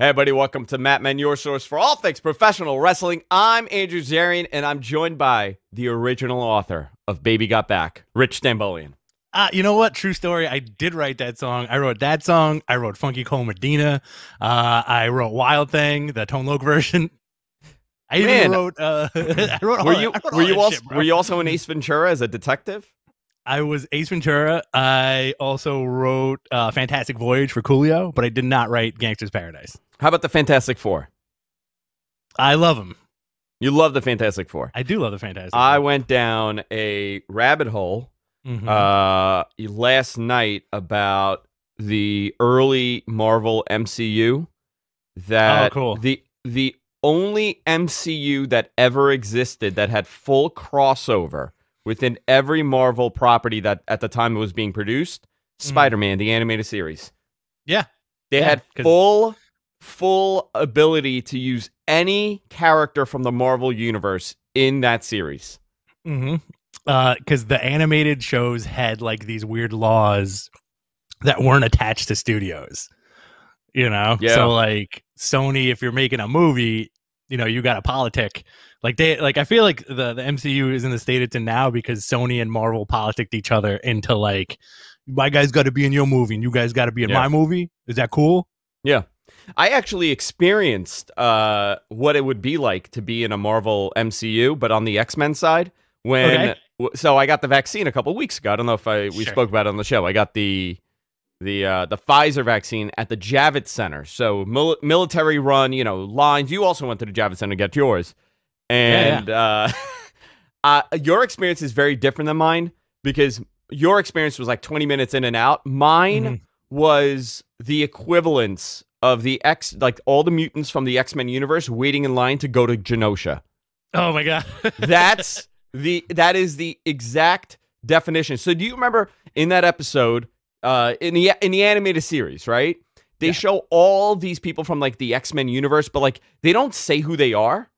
Hey, everybody, welcome to Mat Men, your source for all things professional wrestling. I'm Andrew Zarian, and I'm joined by the original author of Baby Got Back, Rich Stambolian. Uh, you know what? True story. I did write that song. I wrote that song. I wrote Funky Cold Medina. Uh, I wrote Wild Thing, the Tone Loc version. I Man. even wrote. Uh, I wrote. Were you I wrote were you also shit, were you also in Ace Ventura as a detective? I was Ace Ventura. I also wrote uh, Fantastic Voyage for Coolio, but I did not write Gangsta's Paradise. How about the Fantastic Four? I love them. You love the Fantastic Four. I do love the Fantastic. I went down a rabbit hole Mhm. uh, last night about the early Marvel MCU. That Oh, cool. the the only MCU that ever existed that had full crossover within every Marvel property that at the time it was being produced, Spider-Man, the animated series. Yeah. They Yeah, had full full ability to use any character from the Marvel universe in that series. Mm-hmm. Because the animated shows had like these weird laws that weren't attached to studios. You know, Yeah. so like Sony, if you're making a movie, you know, you got a politic. Like they, like I feel like the the MCU is in the state it's in now because Sony and Marvel politicked each other into like, my guy's got to be in your movie and you guys got to be in Yeah. my movie. Is that cool? Yeah. I actually experienced uh, what it would be like to be in a Marvel MCU, but on the X Men side. When Okay. so I got the vaccine a couple weeks ago. I don't know if I we Sure. spoke about it on the show. I got the the uh, the Pfizer vaccine at the Javits Center. So mil- military run, you know, lines. You also went to the Javits Center to get yours, and Uh, uh, your experience is very different than mine because your experience was like 20 minutes in and out. Mine Mhm. was the equivalence of the X, like all the mutants from the X Men universe waiting in line to go to Genosha. Oh my god. That's the that is the exact definition. So do you remember in that episode, uh, in the in the animated series, right? They Yeah. show all these people from like the X Men universe, but like they don't say who they are.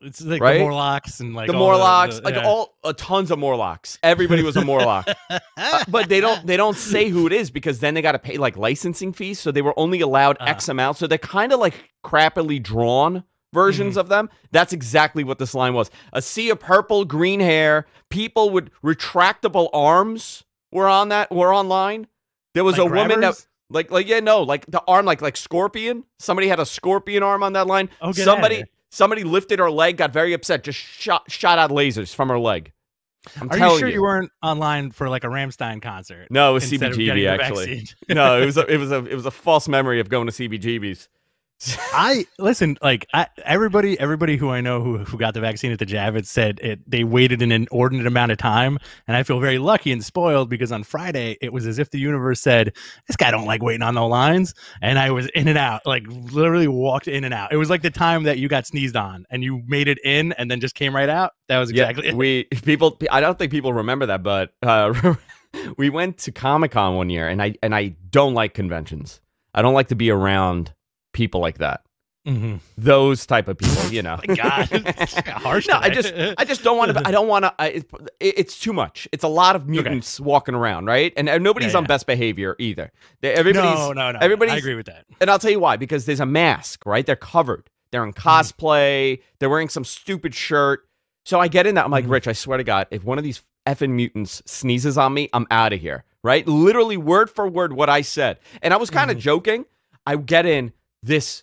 it's like Right? the Morlocks and like the all Morlocks, the- like yeah. all uh, tons of Morlocks. Everybody was a Morlock. Uh, but they don't they don't say who it is because then they got to pay like licensing fees so they were only allowed Uh. x amount so they're kind of like crappily drawn versions Mm-hmm. of them that's exactly what this line was a sea of purple green hair people with retractable arms were on that were online there was Like a woman that like like yeah no like the arm like like scorpion somebody had a scorpion arm on that line Oh, somebody somebody lifted her leg got very upset just shot shot out lasers from her leg I'm Are you sure you. weren't online for like a Rammstein concert? no, it was instead of getting CBGB actually. no, it was a, it was a it was a false memory of going to CBGBs. I listen, like I, everybody, everybody who I know who who got the vaccine at the Javits said it. They waited an inordinate amount of time, and I feel very lucky and spoiled because on Friday it was as if the universe said, "This guy don't like waiting on the lines," and I was in and out, like literally walked in and out. It was like the time that you got sneezed on and you made it in and then just came right out. That was exactly yeah, we people. I don't think people remember that, but uh, we went to Comic Con one year, and I and I don't like conventions. I don't like to be around people like that. Mhm. Those type of people, you know. God, harsh. no, I just, I just don't want to. I don't want to. It, it's too much. It's a lot of mutants walking around, right? And, and nobody's Yeah, on best behavior either. They, everybody's, no, no, no. everybody's- I agree with that. and I'll tell you why. Because there's a mask, right? They're covered. They're in Mm-hmm. cosplay. They're wearing some stupid shirt. So I get in that. I'm like, Mhm. Rich, I swear to God, if one of these effing mutants sneezes on me, I'm out of here. Right? Literally word for word what I said. And I was kind of Mhm. joking. I get in this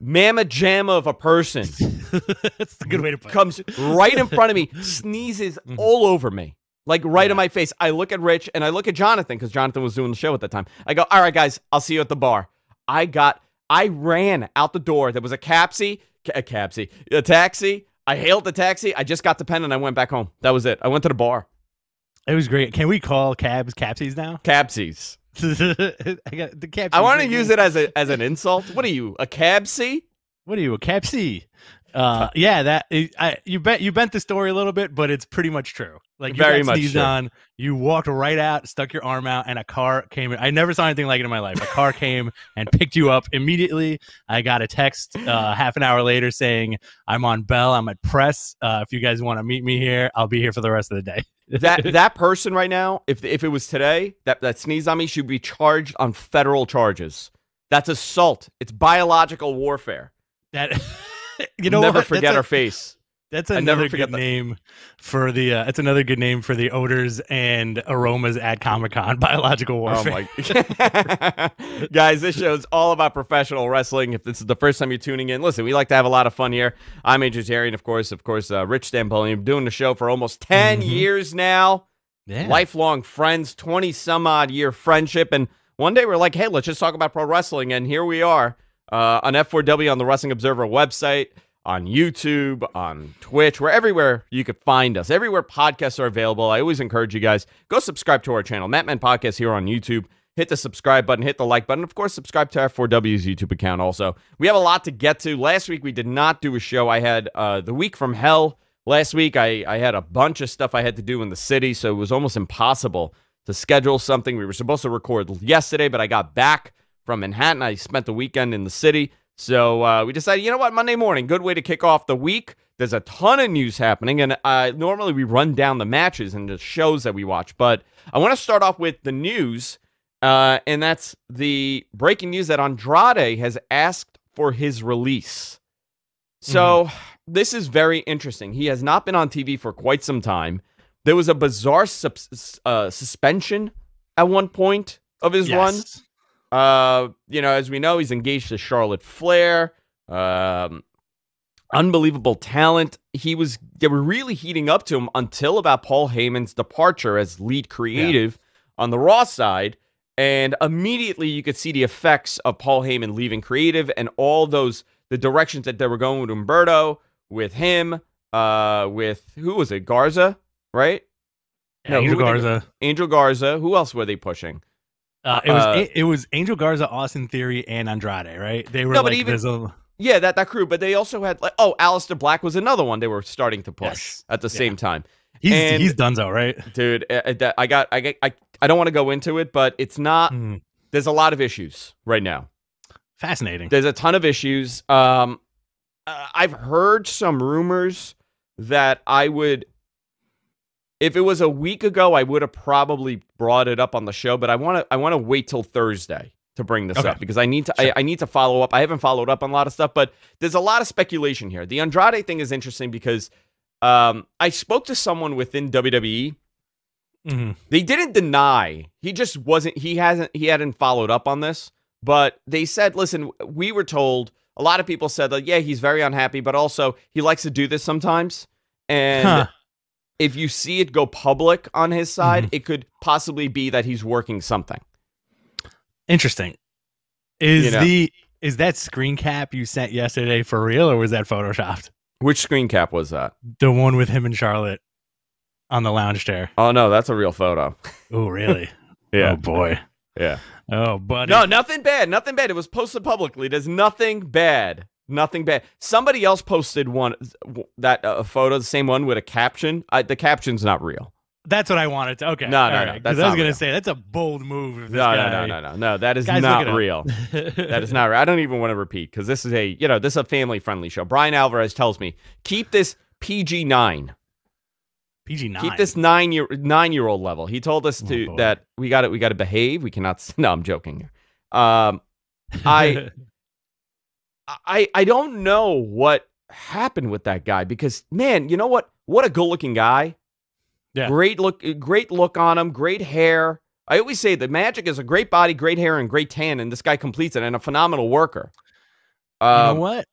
mamma jamma of a person That's a good way to put it. comes right in front of me, sneezes Mhm. all over me. Like right in my face. I look at Rich and I look at Jonathan because Jonathan was doing the show at the time. I go, all right, guys, I'll see you at the bar. I got, I ran out the door. There was a capsy, a capsy, a taxi. I hailed the taxi. I just got the pen and I went back home. That was it. I went to the bar. It was great. Can we call cabs capsies now? Cabsies. I got the cabsies. I want to use it as a as an insult. What are you, a cabsy? What are you, a capsy? Uh, yeah, that I you bet you bent the story a little bit, but it's pretty much true. Like you Very got sneezed true. on, you walked right out, stuck your arm out, and a car came. I never saw anything like it in my life. A car came and picked you up immediately. I got a text uh, half an hour later saying, "I'm on Bell. I'm at press. Uh, if you guys want to meet me here, I'll be here for the rest of the day." that that person right now, if if it was today, that that sneezed on me, should be charged on federal charges. That's assault. It's biological warfare. That you know, never what? forget That's a- our face. That's another good that. name for the. Uh, it's another good name for the odors and aromas at Comic Con. Biological Oh warfare. my guys, this show is all about professional wrestling. If this is the first time you're tuning in, listen, we like to have a lot of fun here. I'm AJ Terry, of course, of course, uh, Rich Stampoli. I'm doing the show for almost 10 Mhm. years now. Yeah. Lifelong friends, 20 some odd year friendship. And one day we're like, hey, let's just talk about pro wrestling. And here we are uh, on F4W on the Wrestling Observer website, on YouTube, on Twitch. We're everywhere you could find us. Everywhere podcasts are available. I always encourage you guys, go subscribe to our channel, Mat Men Podcast here on YouTube. Hit the subscribe button, hit the like button. Of course, subscribe to our 4W's YouTube account also. We have a lot to get to. Last week, we did not do a show. I had uh, the week from hell last week. I, I had a bunch of stuff I had to do in the city, so it was almost impossible to schedule something. We were supposed to record yesterday, but I got back from Manhattan. I spent the weekend in the city. So uh, we decided, you know what, Monday morning, good way to kick off the week. There's a ton of news happening, and uh, normally we run down the matches and the shows that we watch. But I want to start off with the news, uh, and that's the breaking news that Andrade has asked for his release. So this is very interesting. He has not been on TV for quite some time. There was a bizarre sus- uh, suspension at one point of his run. Uh, you know, as we know, he's engaged to Charlotte Flair. Um, unbelievable talent. He was they were really heating up to him until about Paul Heyman's departure as lead creative on the Raw side. And immediately you could see the effects of Paul Heyman leaving creative and all those the directions that they were going with Humberto, with him, uh, with who was it? Garza, right? Yeah, No, Angel were they- Garza. Angel Garza. Who else were they pushing? Uh, it was uh, it, was Angel Garza, Austin Theory, and Andrade, right? They were No, but like even- there's a Yeah, that that crew. But they also had like oh, Aleister Black was another one they were starting to push Yes. at the Yeah. same time. he's and- he's Dunzo, right? Dude, uh, uh, I got I get I I don't want to go into it, but it's not. Hmm. There's a lot of issues right now. Fascinating. There's a ton of issues. Um, uh, I've heard some rumors that I would, if it was a week ago, I would have probably brought it up on the show. But I want to, I want to wait till Thursday to bring this Okay. up because I need to, Sure. I, I need to follow up. I haven't followed up on a lot of stuff, but there's a lot of speculation here. The Andrade thing is interesting because um, I spoke to someone within WWE Mhm. they didn't deny. He just wasn't he hasn't he hadn't followed up on this, but they said, "Listen, we were told a lot of people said that yeah, he's very unhappy, but also he likes to do this sometimes." And Huh. If you see it go public on his side, Mm-hmm. it could possibly be that he's working something. Interesting. Is You know. the is that screen cap you sent yesterday for real, or was that photoshopped? Which screen cap was that? The one with him and Charlotte on the lounge chair. Oh no, that's a real photo. Oh, really? Yeah. Oh boy. Yeah. Oh, buddy. No, nothing bad. Nothing bad. It was posted publicly. There's nothing bad. Nothing bad. Somebody else posted one that uh, photo, the same one with a caption. I, the caption's not real. That's what I wanted to. Okay. No, no, all no, right, I was gonna real. say that's a bold move. No, no, guy- no, no, no, no. That is not real. That is not real. I don't even want to repeat because this is a you know this is a family friendly show. Brian Alvarez tells me keep this PG nine. PG nine. Keep this nine year nine year old level. He told us Oh, to boy. that we got it. we got to behave. We cannot. No, I'm joking. Um, I I I don't know what happened with that guy because man, you know what? What a good looking guy. Yeah. Great look, great look on him. Great hair. I always say the magic is a great body, great hair, and great tan, and this guy completes it and a phenomenal worker. you know Um, what?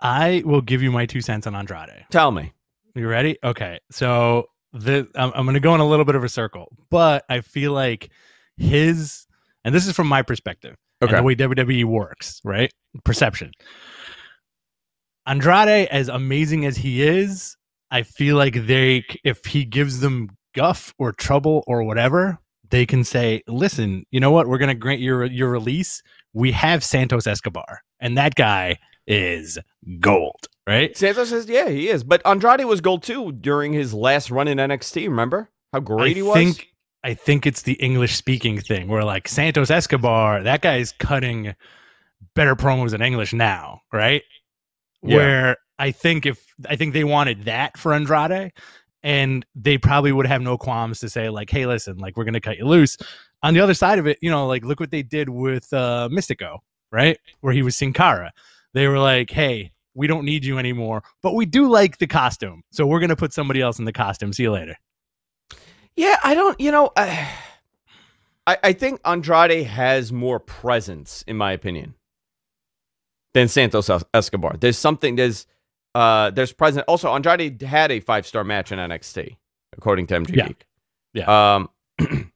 I will give you my two cents on Andrade. Tell me. You ready? Okay. So the I'm, I'm going to go in a little bit of a circle, but I feel like his, and this is from my perspective, Okay. the way WWE works, right? Perception. Andrade, as amazing as he is, I feel like they, if he gives them guff or trouble or whatever, they can say, "Listen, you know what? We're going to grant your your release. We have Santos Escobar, and that guy is gold, right?" Santos says, yeah, he is. But Andrade was gold too during his last run in NXT. Remember how great I he was? think I think it's the English speaking thing where like Santos Escobar, that guy's cutting better promos in English now, right? Yeah. Where I think if I think they wanted that for Andrade and they probably would have no qualms to say like, hey, listen, like we're gonna cut you loose. on the other side of it, you know, like look what they did with uh, Mystico, right? Where he was Sin Cara. They were like, hey, we don't need you anymore, but we do like the costume. So we're going to put somebody else in the costume. See you later. Yeah, I don't, you know, I, I think Andrade has more presence, in my opinion, than Santos Escobar. There's something, there's, uh, there's present. Also, Andrade had a five star match in NXT, according to MG yeah. Geek. Yeah. Um,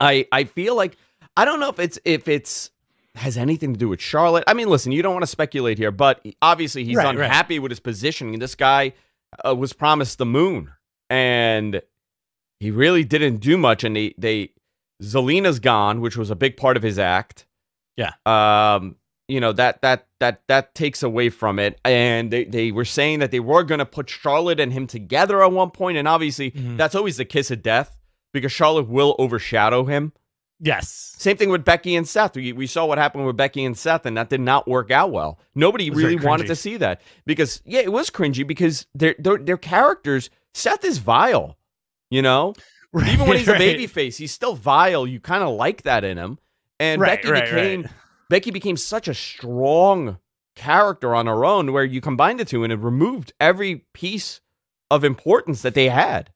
I I feel like I don't know if it's if it's has anything to do with Charlotte. I mean, listen, you don't want to speculate here, but obviously he's right, unhappy right. with his positioning. This guy uh, was promised the moon, and he really didn't do much. And they they Zelina's gone, which was a big part of his act. Yeah. Um, you know that that that that takes away from it and they, they were saying that they were going to put charlotte and him together at one point and obviously Mhm. that's always the kiss of death because charlotte will overshadow him Yes. same thing with becky and seth we, we saw what happened with becky and seth and that did not work out well nobody really wanted to see that because yeah it was cringy because their their, their characters seth is vile you know even when he's a baby face he's still vile you kind of like that in him and Right, becky right, became right. Becky became such a strong character on her own where you combined the two and it removed every piece of importance that they had.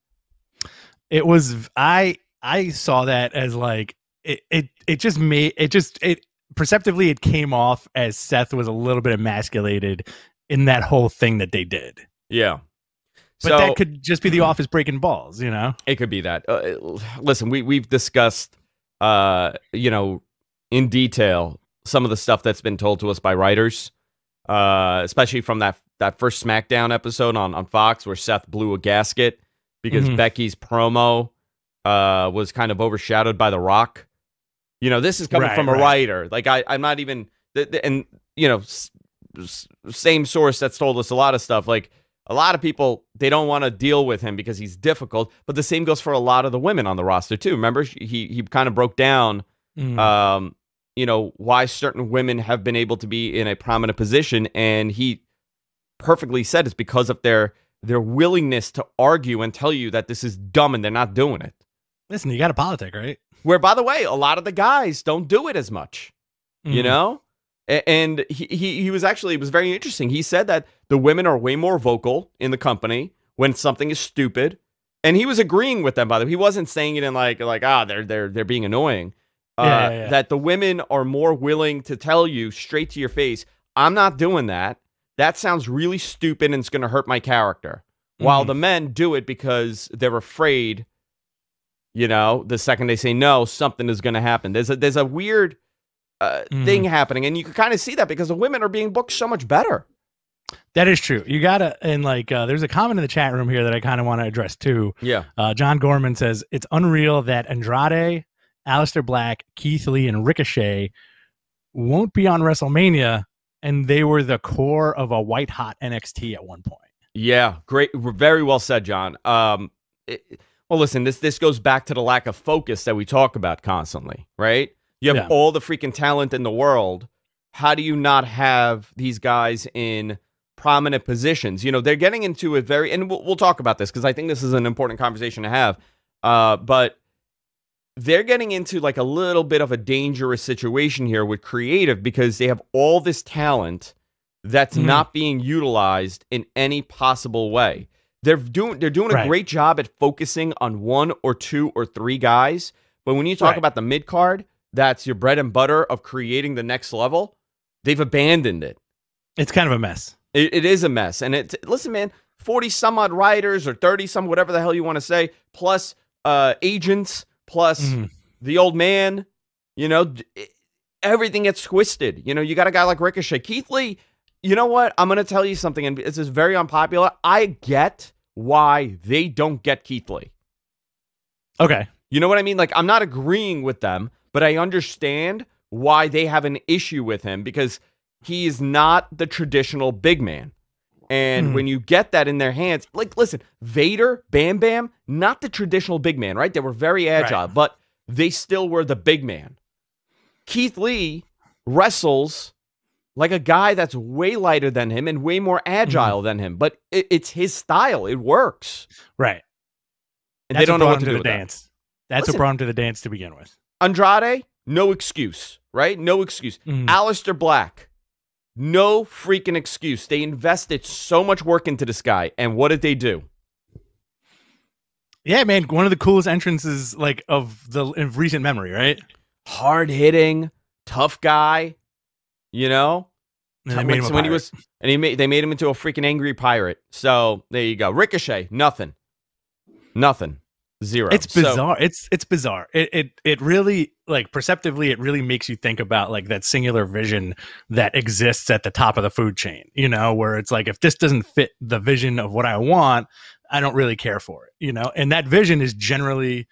it was i i saw that as like it it, it just made it just it perceptively it came off as seth was a little bit emasculated in that whole thing that they did Yeah. But so that could just be the office breaking balls you know it could be that. Uh, listen, we we've discussed uh you know in detail some of the stuff that's been told to us by writers uh especially from that that first SmackDown episode on on Fox where Seth blew a gasket because Mhm. Becky's promo uh was kind of overshadowed by The Rock. You know, this is coming Right, from a right. writer. Like I I'm not even th- th- and you know s- s- same source that's told us a lot of stuff like a lot of people they don't want to deal with him because he's difficult but the same goes for a lot of the women on the roster too remember he he kind of broke down Mm. um you know why certain women have been able to be in a prominent position and he perfectly said it's because of their their willingness to argue and tell you that this is dumb and they're not doing it listen you got a politic right where by the way a lot of the guys don't do it as much you Mhm. know and he, he he was actually it was very interesting. He said that the women are way more vocal in the company when something is stupid and he was agreeing with them by the way. He wasn't saying it in like like ah they're they're they're being annoying. Uh, Yeah, yeah, yeah. that the women are more willing to tell you straight to your face i'm not doing that. That sounds really stupid and it's going to hurt my character. While Mhm. the men do it because they're afraid you know the second they say no something is going to happen. There's a there's a weird uh, Mhm. thing happening. And you can kind of see that because the women are being booked so much better. That is true. You gotta and like uh, there's a comment in the chat room here that i kind of want to address too. Yeah. Uh, John Gorman says it's unreal that Andrade, Aleister Black, Keith Lee, and Ricochet won't be on WrestleMania, and they were the core of a white hot NXT at one point. yeah great very well said john. Um it- well listen this this goes back to the lack of focus that we talk about constantly right you have Yeah. all the freaking talent in the world how do you not have these guys in prominent positions you know they're getting into a very and we'll, we'll talk about this because i think this is an important conversation to have uh but they're getting into like a little bit of a dangerous situation here with creative because they have all this talent that's Mhm. not being utilized in any possible way. They're doing they're doing a Right. great job at focusing on one or two or three guys, but when you talk Right. about the mid card, that's your bread and butter of creating the next level. They've abandoned it. It's kind of a mess. It, it is a mess. And it listen, man, 40 some odd writers or 30 some, whatever the hell you want to say, plus uh agents, plus Mhm. the old man, you know, it- everything gets twisted. You know, you got a guy like Ricochet. Keith Lee, you know what? I'm going to tell you something, and this is very unpopular. I get why they don't get Keith Lee. Okay. You know what I mean? Like, I'm not agreeing with them, but I understand why they have an issue with him because he is not the traditional big man. And Hmm. when you get that in their hands, like, listen, Vader, Bam Bam, not the traditional big man, right? They were very agile, but they still were the big man. Keith Lee wrestles like a guy that's way lighter than him and way more agile than him, but it, it's his style. It works. Right. And That's they don't know what to do the with that. dance. That's Listen. what brought him to the dance to begin with. Andrade, no excuse, right? No excuse. Mhm. Aleister Black, no freaking excuse. They invested so much work into this guy, and what did they do? Yeah, man, one of the coolest entrances like of the of recent memory, right? Hard hitting, tough guy. You know, And they when, made him a when he was, and he made they made him into a freaking angry pirate. So there you go. Ricochet, nothing, nothing, zero. It's So- bizarre. it's it's bizarre. It it it really like perceptively it really makes you think about like that singular vision that exists at the top of the food chain, you know, where it's like if this doesn't fit the vision of what I want, I don't really care for it, you know? And that vision is generally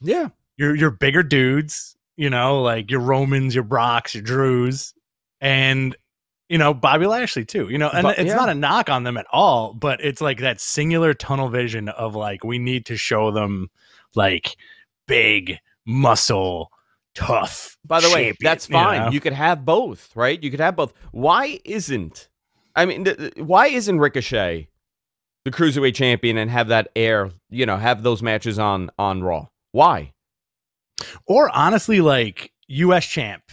yeah, your your bigger dudes, you know, like your Romans, your Brocks, your Drews, and you know Bobby Lashley too. You know, and But- it's yeah. not a knock on them at all, but it's like that singular tunnel vision of like we need to show them like big muscle, tough. By the way, champion, that's you know? fine. You, could have both, right? You could have both. Why isn't? I mean, th- th- why isn't Ricochet the cruiserweight champion and have that air? You know, have those matches on on Raw. Why? or honestly, like U.S. champ,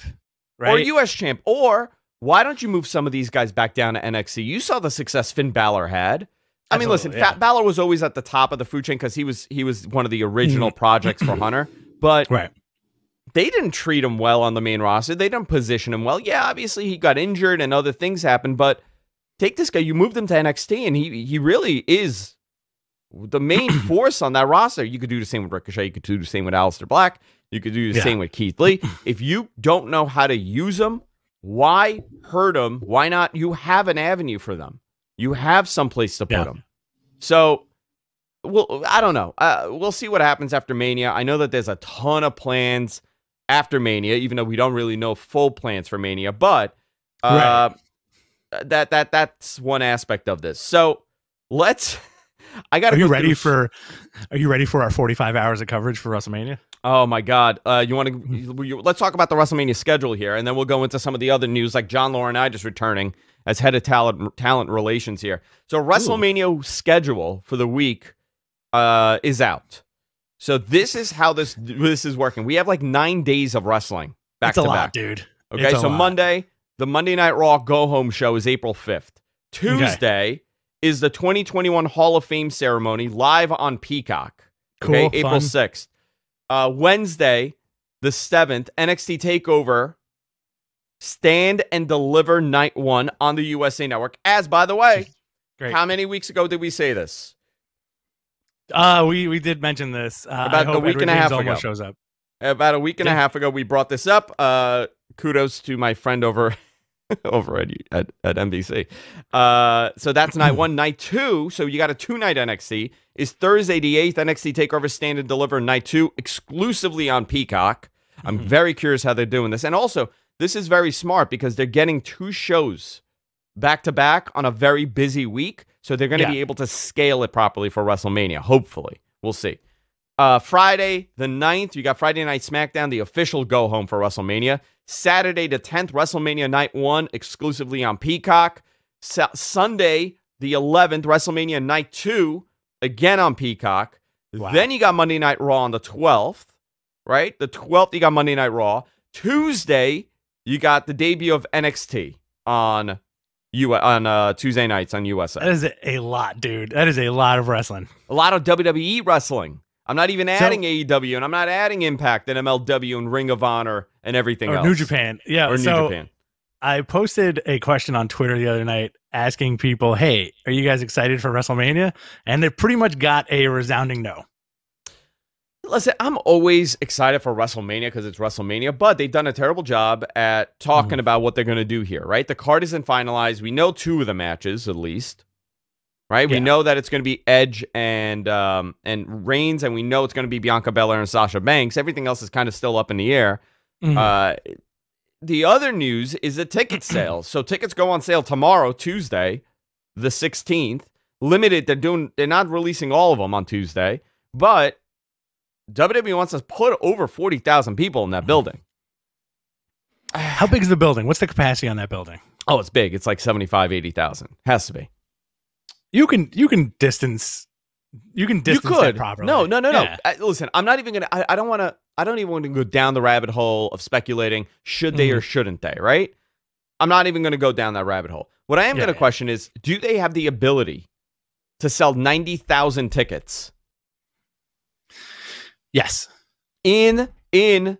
right? Or U.S. champ? Or why don't you move some of these guys back down to NXT? You saw the success Finn Balor had. I mean, listen, Absolutely, yeah. Fat Balor was always at the top of the food chain because he was he was one of the original mm-hmm. projects for Hunter, but right. they didn't treat him well on the main roster. They didn't position him well. Yeah, obviously he got injured and other things happened, but take this guy, you moved him to NXT, and he he really is the main force on that roster. You could do the same with Ricochet. You could do the same with Aleister Black. You could do the Yeah. same with Keith Lee. If you don't know how to use them, why hurt them? Why not? You have an avenue for them. You have someplace to put Yeah. them. So, well, I don't know. Uh, we'll see what happens after Mania. I know that there's a ton of plans after Mania, even though we don't really know full plans for Mania. But uh, that that that's one aspect of this. So let's. I got. Are you ready for? Are you ready for our forty-five hours of coverage for WrestleMania? Oh my God! Uh, you want to? Let's talk about the WrestleMania schedule here, and then we'll go into some of the other news, like John Laurinaitis returning as head of talent talent relations here. So WrestleMania schedule for the week uh, is out. So this is how this this is working. We have like nine days of wrestling back It's a to lot, back. dude. Okay, so lot. Monday, the Monday Night Raw Go Home show is April 5th. Tuesday is the 2021 Hall of Fame ceremony live on Peacock. Cool, Okay, April fun. 6th. Uh, Wednesday, the 7th, NXT TakeOver Stand and Deliver Night 1 on the USA Network. As, by the way, Great. how many weeks ago did we say this? Uh, we we did mention this. Uh, About a week Edward and a half Olmos ago. shows up. About a week and a half ago, we brought this up. Uh, kudos to my friend over over at, at, at NBC. Uh, so that's night one. Night two, so you got a two night NXT, is Thursday the 8th. NXT TakeOver Stand and Deliver night two, exclusively on Peacock. I'm Mhm. very curious how they're doing this. And also, this is very smart because they're getting two shows back to back on a very busy week. So they're going to Yeah. be able to scale it properly for WrestleMania. Hopefully. We'll see. Uh, Friday, the 9th, you got Friday Night SmackDown, the official go home for WrestleMania. Saturday, the 10th, WrestleMania Night 1, exclusively on Peacock. Sa- Sunday, the 11th, WrestleMania Night 2, again on Peacock. Wow. Then you got Monday Night Raw on the 12th, right? The 12th, you got Monday Night Raw. Tuesday, you got the debut of NXT on U on uh, Tuesday nights on USA. That is a lot, dude. That is a lot of wrestling. A lot of WWE wrestling. I'm not even So- adding AEW, and I'm not adding Impact and MLW and Ring of Honor and everything Or else. New Japan. Yeah. or New so Japan. I posted a question on Twitter the other night asking people, "Hey, are you guys excited for WrestleMania?" And it pretty much got a resounding no. Listen, I'm always excited for WrestleMania because it's WrestleMania, but they've done a terrible job at talking mm-hmm. about what they're going to do here, right? The card isn't finalized. We know two of the matches at least, right? We know that it's going to be Edge and um, and Reigns, and we know it's going to be Bianca Belair and Sasha Banks. Everything else is kind of still up in the air. Mhm. Uh, the other news is the ticket sales. So tickets go on sale tomorrow, Tuesday, the 16th. Limited. They're doing. They're not releasing all of them on Tuesday, but WWE wants to put over forty thousand people in that building. How big is the building? What's the capacity on that building? Oh, it's big. It's like 75, 80,000. Has to be. You can you can distance you can You distance that could. properly. No, no, no, no. Yeah. I, listen, I'm not even gonna. I, I don't want to. I don't even want to go down the rabbit hole of speculating should they or Mm-hmm. shouldn't they. Right? I'm not even gonna go down that rabbit hole. What I am Yeah, gonna yeah. question is, do they have the ability to sell ninety thousand tickets Yes. in in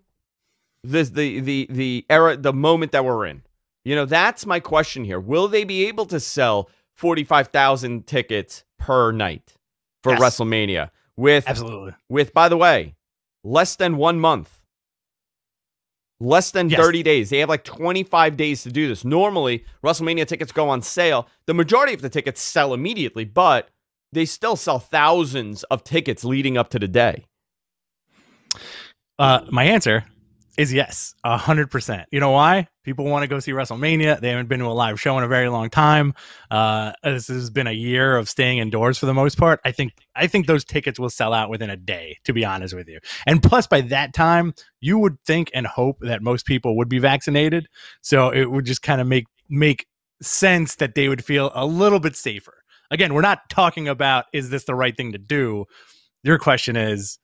this the the the era the moment that we're in? You know, that's my question here. Will they be able to sell forty five thousand tickets per night for Yes. WrestleMania with Absolutely. with, by the way, less than one month, less than Yes. 30 days. They have like 25 days to do this. Normally, WrestleMania tickets go on sale. The majority of the tickets sell immediately, but they still sell thousands of tickets leading up to the day. Uh, my answer is yes, a hundred percent. You know why? People want to go see WrestleMania. They haven't been to a live show in a very long time. Uh, this has been a year of staying indoors for the most part. I think I think those tickets will sell out within a day. To be honest with you, and plus by that time, you would think and hope that most people would be vaccinated. So it would just kind of make make sense that they would feel a little bit safer. Again, we're not talking about is this the right thing to do. Your question is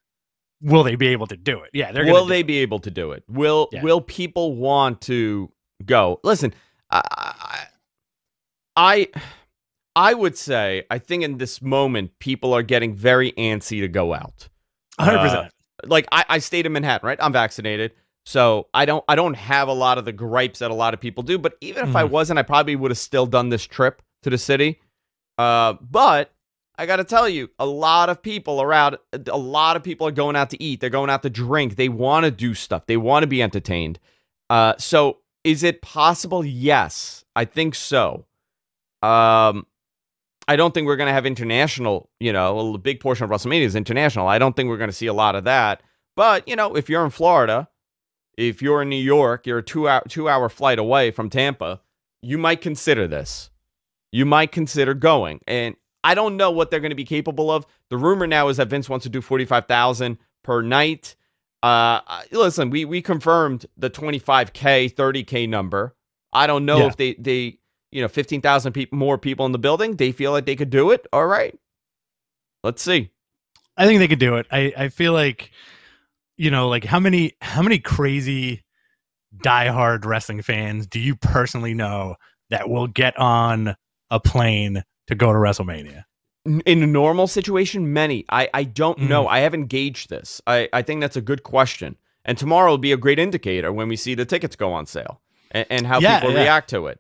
will they be able to do it? Yeah, they're will they it. be able to do it? Will Yeah. Will people want to go? Listen, I, I, I, would say I think in this moment people are getting very antsy to go out. Hundred percent. like I, I stayed in Manhattan, right? I'm vaccinated. So I don't I don't have a lot of the gripes that a lot of people do. But even if I Mhm. wasn't, I probably would have still done this trip to the city. Uh, but I gotta tell you, a lot of people are out. A lot of people are going out to eat. They're going out to drink. They want to do stuff. They want to be entertained. Uh, so is it possible? Yes, I think so. Um, I don't think we're going to have international, you know, a big portion of WrestleMania is international. I don't think we're going to see a lot of that. But, you know, if you're in Florida, if you're in New York, you're a two hour, two hour flight away from Tampa, you might consider this. You might consider going. And I don't know what they're going to be capable of. The rumor now is that Vince wants to do 45,000 per night. Uh, listen, we, we confirmed the 25K, 30K number. I don't know Yeah. if they, they, you know, 15,000 people, more people in the building, they feel like they could do it. All right. Let's see. I think they could do it. I, I feel like, you know, like how many how many crazy diehard wrestling fans do you personally know that will get on a plane to go to WrestleMania? In a normal situation, many. I, I don't Mm. know. I haven't gauged this. I, I think that's a good question. And tomorrow will be a great indicator when we see the tickets go on sale and, and how Yeah, people yeah. react to it.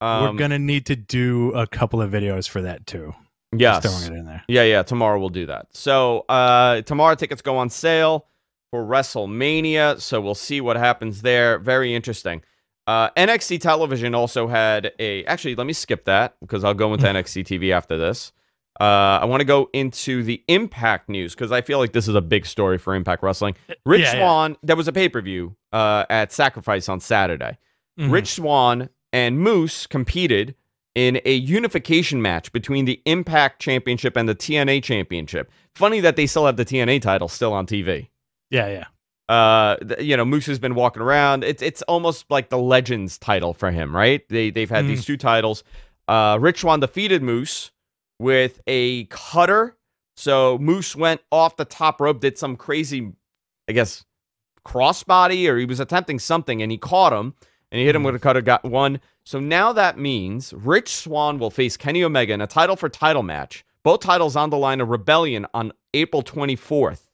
Um, We're gonna need to do a couple of videos for that too. yes. Just throwing it in there. Yeah, yeah. Tomorrow we'll do that. So uh, tomorrow tickets go on sale for WrestleMania. So we'll see what happens there. Very interesting. Uh, NXT television also had a. Actually, let me skip that because I'll go into NXT TV after this. Uh, I want to go into the Impact news because I feel like this is a big story for Impact Wrestling. Rich Yeah, yeah. Swann. There was a pay per view uh, at Sacrifice on Saturday. Mhm. Rich Swann and Moose competed in a unification match between the Impact Championship and the TNA Championship. Funny that they still have the TNA title still on TV. Yeah, yeah. Uh, you know, Moose has been walking around. It's it's almost like the Legends title for him, right? They they've had Mm. these two titles. Uh, Rich Swann defeated Moose with a cutter. So Moose went off the top rope, did some crazy, I guess, crossbody, or he was attempting something, and he caught him, and he hit him Mhm. with a cutter, got one. So now that means Rich Swann will face Kenny Omega in a title for title match. Both titles on the line of Rebellion on April 24th.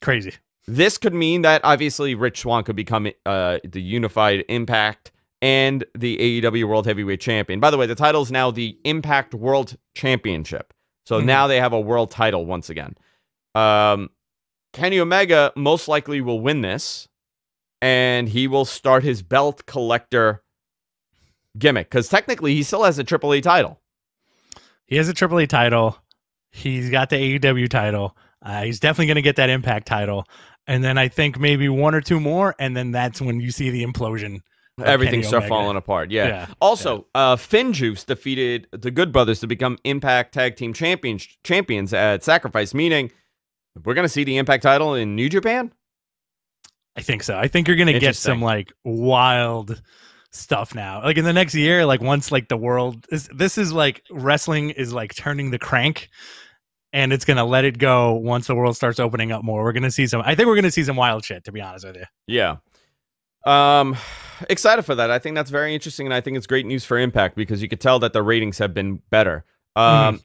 Crazy. This could mean that obviously Rich Swann could become uh, the unified Impact and the AEW World Heavyweight Champion. By the way, the title is now the Impact World Championship. So Mhm. now they have a world title once again. Um, Kenny Omega most likely will win this, and he will start his belt collector gimmick because technically he still has a AAA title. He has a AAA title. He's got the AEW title. Uh, he's definitely going to get that Impact title. And then I think maybe one or two more, and then that's when you see the implosion. Everything Kenny start falling apart. Yeah. Yeah, Also, uh, FinJuice defeated the Good Brothers to become Impact Tag Team champions champions at Sacrifice, meaning we're gonna see the Impact title in New Japan. I think so. I think you're going to get some like wild stuff now. Like in the next year, like once like the world is this is like wrestling is like turning the crank and it's gonna let it go once the world starts opening up more. We're gonna see some. I think we're gonna see some wild shit. To be honest with you. Yeah. Um, excited for that. I think that's very interesting, and I think it's great news for Impact because you could tell that the ratings have been better. Um, Mhm.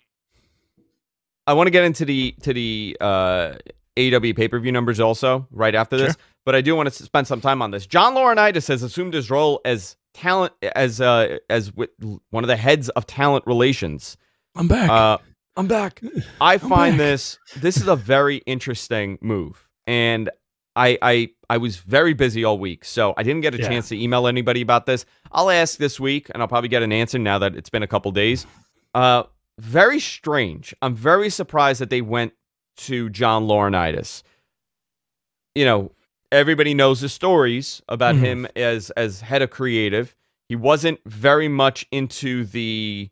I want to get into the to the uh AEW pay per view numbers also right after this, but I do want to spend some time on this. John Laurinaitis has assumed his role as talent as uh as wi- one of the heads of talent relations. I'm back. Uh, I'm back. I find back. this this is a very interesting move, and I I I was very busy all week, so I didn't get a Yeah. chance to email anybody about this. I'll ask this week, and I'll probably get an answer now that it's been a couple days. Uh, very strange. I'm very surprised that they went to John Laurinaitis. You know, everybody knows the stories about Mhm. him as as head of creative. He wasn't very much into the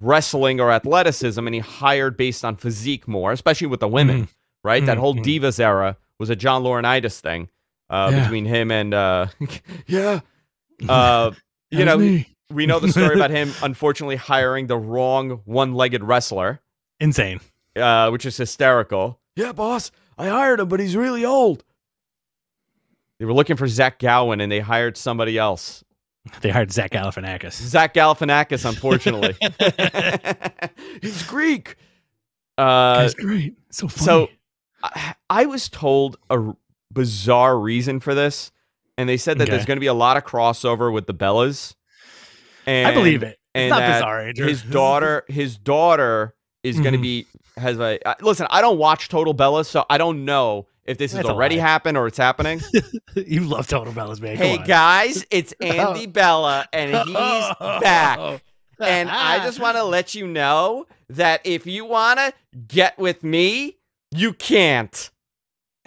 wrestling or athleticism, and he hired based on physique more, especially with the women, right? That Mhm, whole mhm. Divas era was a John Laurinaitis thing uh, Yeah. between him and, uh, yeah. Uh, you know, we know the story about him unfortunately hiring the wrong one legged wrestler, insane. uh, which is hysterical. Yeah, boss, I hired him, but he's really old. They were looking for Zach Gowen and they hired somebody else. They hired Zach Galifianakis. Zach Galifianakis, unfortunately. he's Greek. Uh, That's great. So funny. so I, I was told a bizarre reason for this, and they said that there's going to be a lot of crossover with the Bellas. And, I believe it. It's and not bizarre. Andrew. His daughter, his daughter is going to Mhm. be has a uh, listen. I don't watch Total Bellas, so I don't know if this has That's a already happened or it's happening. you love Total Bellas, man. Come hey on. guys, it's oh. Andy Bella, and he's back. And I just want to let you know that if you want to get with me, you can't.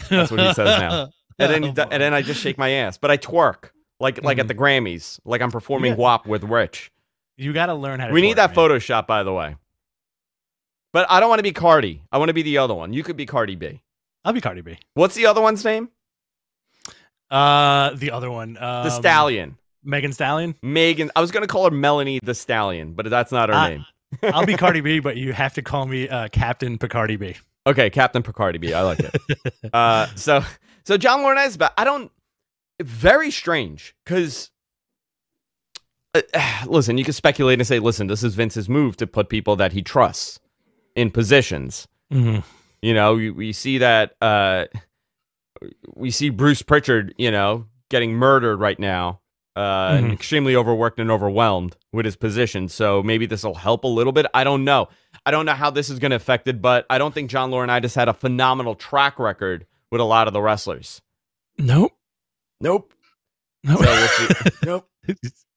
That's what he says now. And then, oh, he do- and then I just shake my ass, but I twerk like like at the mm-hmm. Grammys, like I'm performing Yeah. WAP with Rich. you got to learn how to. We need twerk, that man. Photoshop, by the way. But I don't want to be Cardi. I want to be the other one. You could be Cardi B. I'll be Cardi B. What's the other one's name? Uh, the other one, um, The Stallion. Megan Stallion. Megan. I was gonna call her Melanie the Stallion, but that's not her I- name. I'll be Cardi B, but you have to call me uh, Captain Picardi B. Okay, Captain Picardi B. I like it. uh, so so John Laurinaitis, but I don't. Very strange because. listen, you can speculate and say, "Listen, this is Vince's move to put people that he trusts in positions." Mhm. You know, we, we see that. Uh, we see Bruce Pritchard, you know, getting murdered right now, uh, and Mhm. extremely overworked and overwhelmed with his position. So maybe this will help a little bit. I don't know. I don't know how this is going to affect it, but I don't think John Laurinaitis had a phenomenal track record with a lot of the wrestlers. Nope. Nope. Nope. So we'll nope.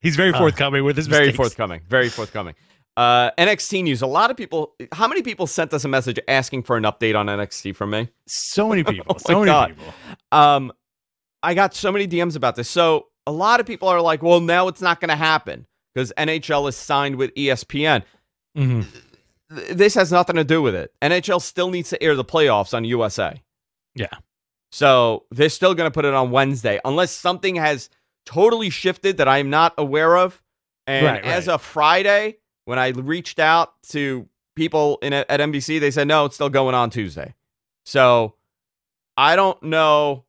He's very Uh, forthcoming with his Very mistakes. forthcoming. Very forthcoming. Uh, NXT news. A lot of people. How many people sent us a message asking for an update on NXT from me? So many people. Oh so many God. people. Um, I got so many DMs about this. So a lot of people are like, "Well, now it's not going to happen because NHL is signed with ESPN." Mhm. This has nothing to do with it. NHL still needs to air the playoffs on USA. Yeah. So they're still going to put it on Wednesday unless something has totally shifted that I'm not aware of. And Right, as right. of Friday, when I reached out to people in at NBC, they said no, it's still going on Tuesday. So I don't know.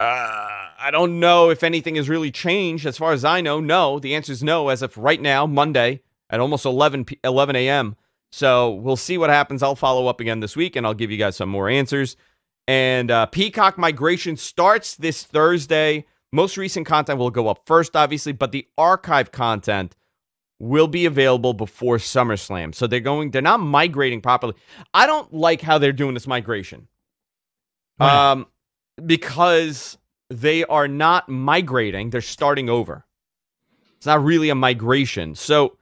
Uh, I don't know if anything has really changed. As far as I know, no. The answer is no. As of right now, Monday at almost 11 p- 11 a.m. So we'll see what happens. I'll follow up again this week, and I'll give you guys some more answers. And uh, Peacock migration starts this Thursday. Most recent content will go up first, obviously, but the archive content will be available before SummerSlam. So they're going, they're not migrating properly. I don't like how they're doing this migration. Um, because they are not migrating, they're starting over. It's not really a migration. So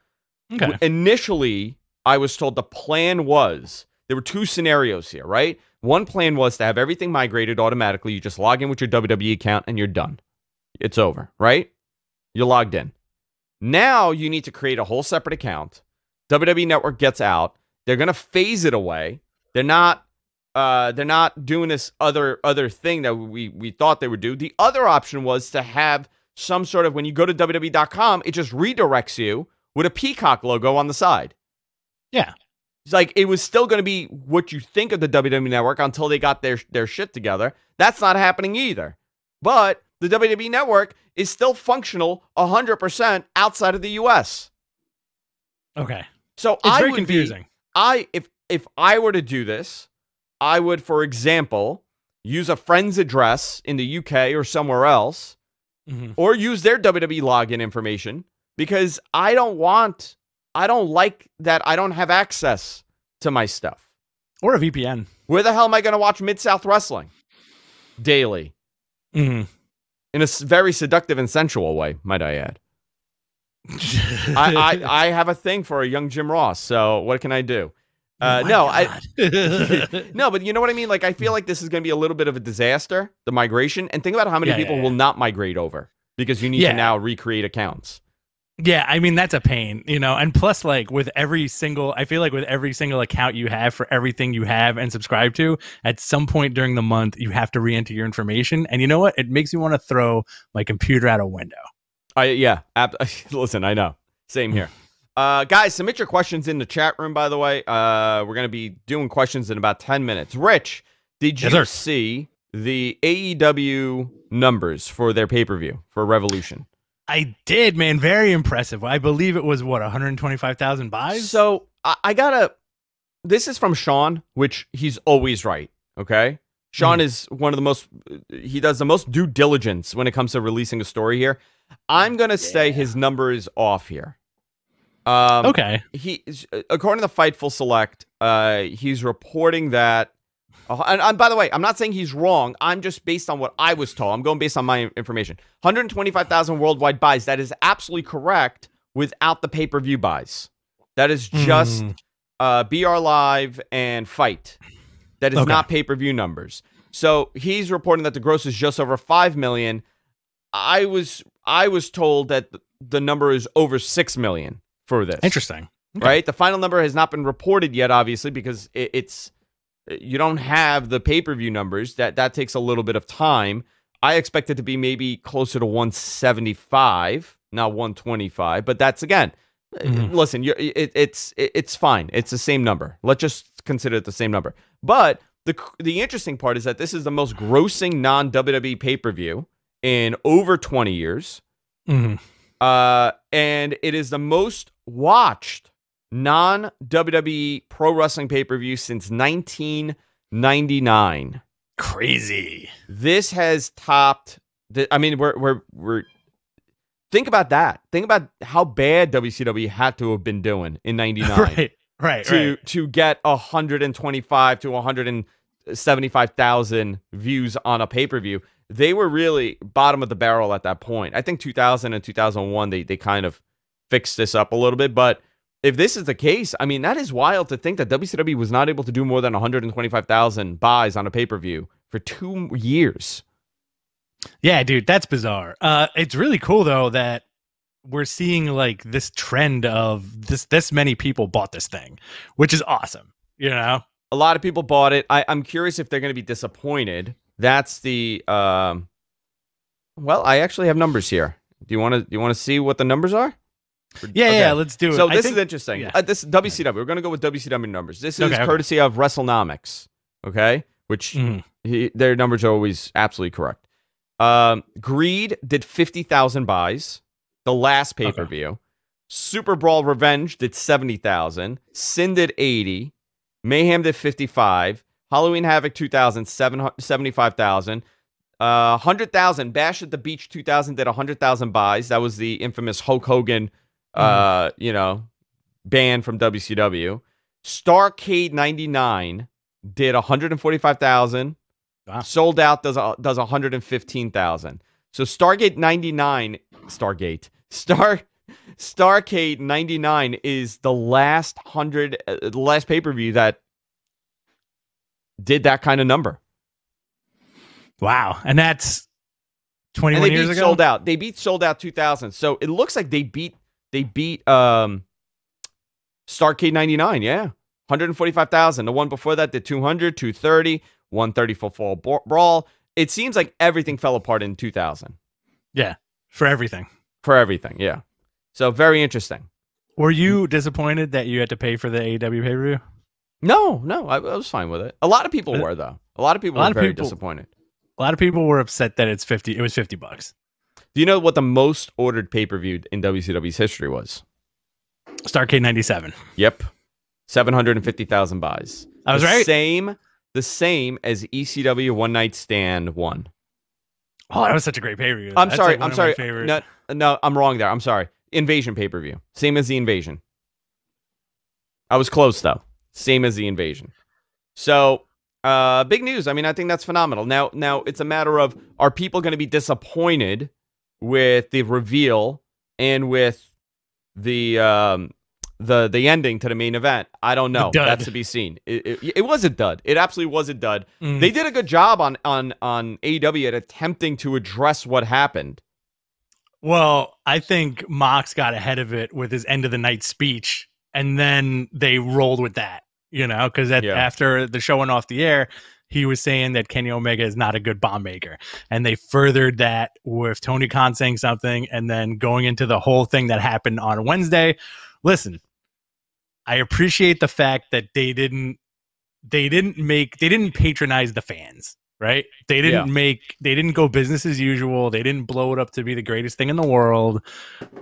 Okay. initially, I was told the plan was there were two scenarios here, right? One plan was to have everything migrated automatically. You just log in with your WWE account and you're done. It's over, right? You're logged in. Now you need to create a whole separate account. WWE Network gets out. They're gonna phase it away. They're not. Uh, they're not doing this other other thing that we we thought they would do. The other option was to have some sort of when you go to WWE.com, it just redirects you with a peacock logo on the side. Yeah. It's like it was still going to be what you think of the WWE network until they got their their shit together. That's not happening either. But the WWE network is still functional 100% outside of the US. Okay. So It's I very would confusing. Be, I if if I were to do this, I would for example use a friend's address in the UK or somewhere else Mhm. or use their WWE login information because I don't want I don't like that I don't have access to my stuff. Or a VPN. Where the hell am I going to watch Mid South Wrestling daily Mhm. In a very seductive and sensual way, might I add? I, I I have a thing for a young Jim Ross, so what can I do? Uh, Oh no, I no, but you know what I mean. Like I feel like this is going to be a little bit of a disaster, the migration, and think about how many Yeah, yeah, people yeah. will not migrate over because you need Yeah. to now recreate accounts. Yeah, I mean that's a pain, you know. And plus, like with every single, I feel like with every single account you have for everything you have and subscribe to, at some point during the month you have to re-enter your information. And you know what? It makes me want to throw my computer out a window. I yeah. Ab- listen, I know. Same here. Uh, guys, submit your questions in the chat room. By the way, uh, we're gonna be doing questions in about ten minutes. Rich, did you Yes, see the AEW numbers for their pay per view for Revolution? I did, man. Very impressive. I believe it was what 125,000 buys. So I, I gotta. This is from Sean, which he's always right. Okay, Sean is one of the most. He does the most due diligence when it comes to releasing a story here. I'm gonna say his number is off here. Um, okay. he according to Fightful Select, uh, he's reporting that. And, and by the way, I'm not saying he's wrong. I'm just based on what I was told. I'm going based on my information. 125,000 worldwide buys. That is absolutely correct without the pay per view buys. That is just Mm. uh, BR Live and FITE. That is Okay. not pay per view numbers. So he's reporting that the gross is just over five million. I was I was told that the number is over six million for this interesting. Okay. right? The final number has not been reported yet, obviously, because it, it's you don't have the pay per view numbers. That that takes a little bit of time. I expect it to be maybe closer to 175, not 125. But that's again, uh, Mhm. listen, you're, it, it's it, it's fine. It's the same number. Let's just consider it the same number. But the the interesting part is that this is the most grossing non WWE pay per view in over 20 years. Mhm. Uh, and it is the most watched non WWE pro wrestling pay per view since 1999. Crazy. This has topped. The, I mean, we're we're we're. Think about that. Think about how bad WCW had to have been doing in '99 Right. Right. to right. to get 125 to 175,000 views on a pay per view. They were really bottom of the barrel at that point. I think 2000 and 2001 they they kind of fixed this up a little bit, but if this is the case, I mean that is wild to think that WCW was not able to do more than 125,000 buys on a pay per view for two years. Yeah, dude, that's bizarre. Uh, it's really cool though that we're seeing like this trend of this this many people bought this thing, which is awesome. You know, A lot of people bought it. I, I'm curious if they're going to be disappointed. That's the um. Well, I actually have numbers here. Do you want to? Do you want to see what the numbers are? Yeah, Okay. yeah. Let's do it. So I this think- is interesting. yeah. Uh, this WCW. We're going to go with WCW numbers. This is Okay, okay. courtesy of WrestleNomics. Okay, which Mhm. he, their numbers are always absolutely correct. Um, Greed did fifty thousand buys. The last pay per view. Super Brawl Revenge did seventy thousand. Sin did eighty. Mayhem did fifty five. Halloween Havoc 2000 75,000. Uh, 100,000. Bash at the Beach 2000 did 100,000 buys. That was the infamous Hulk Hogan, uh, you know, banned from WCW. Starcade 99 did 145,000. Wow. Souled Out does a- does 115,000. So Stargate 99, Stargate, Star Starcade 99 is the last 100 uh, the last pay-per-view that did that kind of number. Wow, and that's And 21 they years beat ago. Souled Out. They beat Souled Out 2000. So it looks like they beat they beat um Starcade 99, yeah. 145,000. The one before that did 200, 230, 130 for fall brawl. It seems like everything fell apart in 2000 Yeah, for everything. for everything, yeah. So very interesting. Were you disappointed that you had to pay for the AEW pay per view? No, no, I, I was fine with it. A lot of people were though. A lot of people a lot were of very people- disappointed. A lot of people were upset that it's fifty. It was fifty bucks. Do you know what the most ordered pay per view in WCW's history was? Starcade ninety seven. Yep, seven hundred and fifty thousand buys. I was the right. Same, the same as ECW One Night Stand one. Oh, that was such a great pay per view. I'm sorry. I'm sorry. No, no, I'm wrong there. I'm sorry. Invasion pay per view. Same as the invasion. I was close though. Same as the invasion. So, uh, big news. I mean, I think that's phenomenal. Now, now it's a matter of are people going to be disappointed with the reveal and with the um the the ending to the main event? I don't know. That's to be seen. It, it, it was a dud. It absolutely was a dud. Mm. They did a good job on on on AEW at attempting to address what happened. Well, I think Mox got ahead of it with his end of the night speech, and then they rolled with that. You know, because Yeah. after the show went off the air, he was saying that Kenny Omega is not a good bomb maker, and they furthered that with Tony Khan saying something, and then going into the whole thing that happened on Wednesday. Listen, I appreciate the fact that they didn't they didn't make they didn't patronize the fans right they didn't Yeah. make they didn't go business as usual they didn't blow it up to be the greatest thing in the world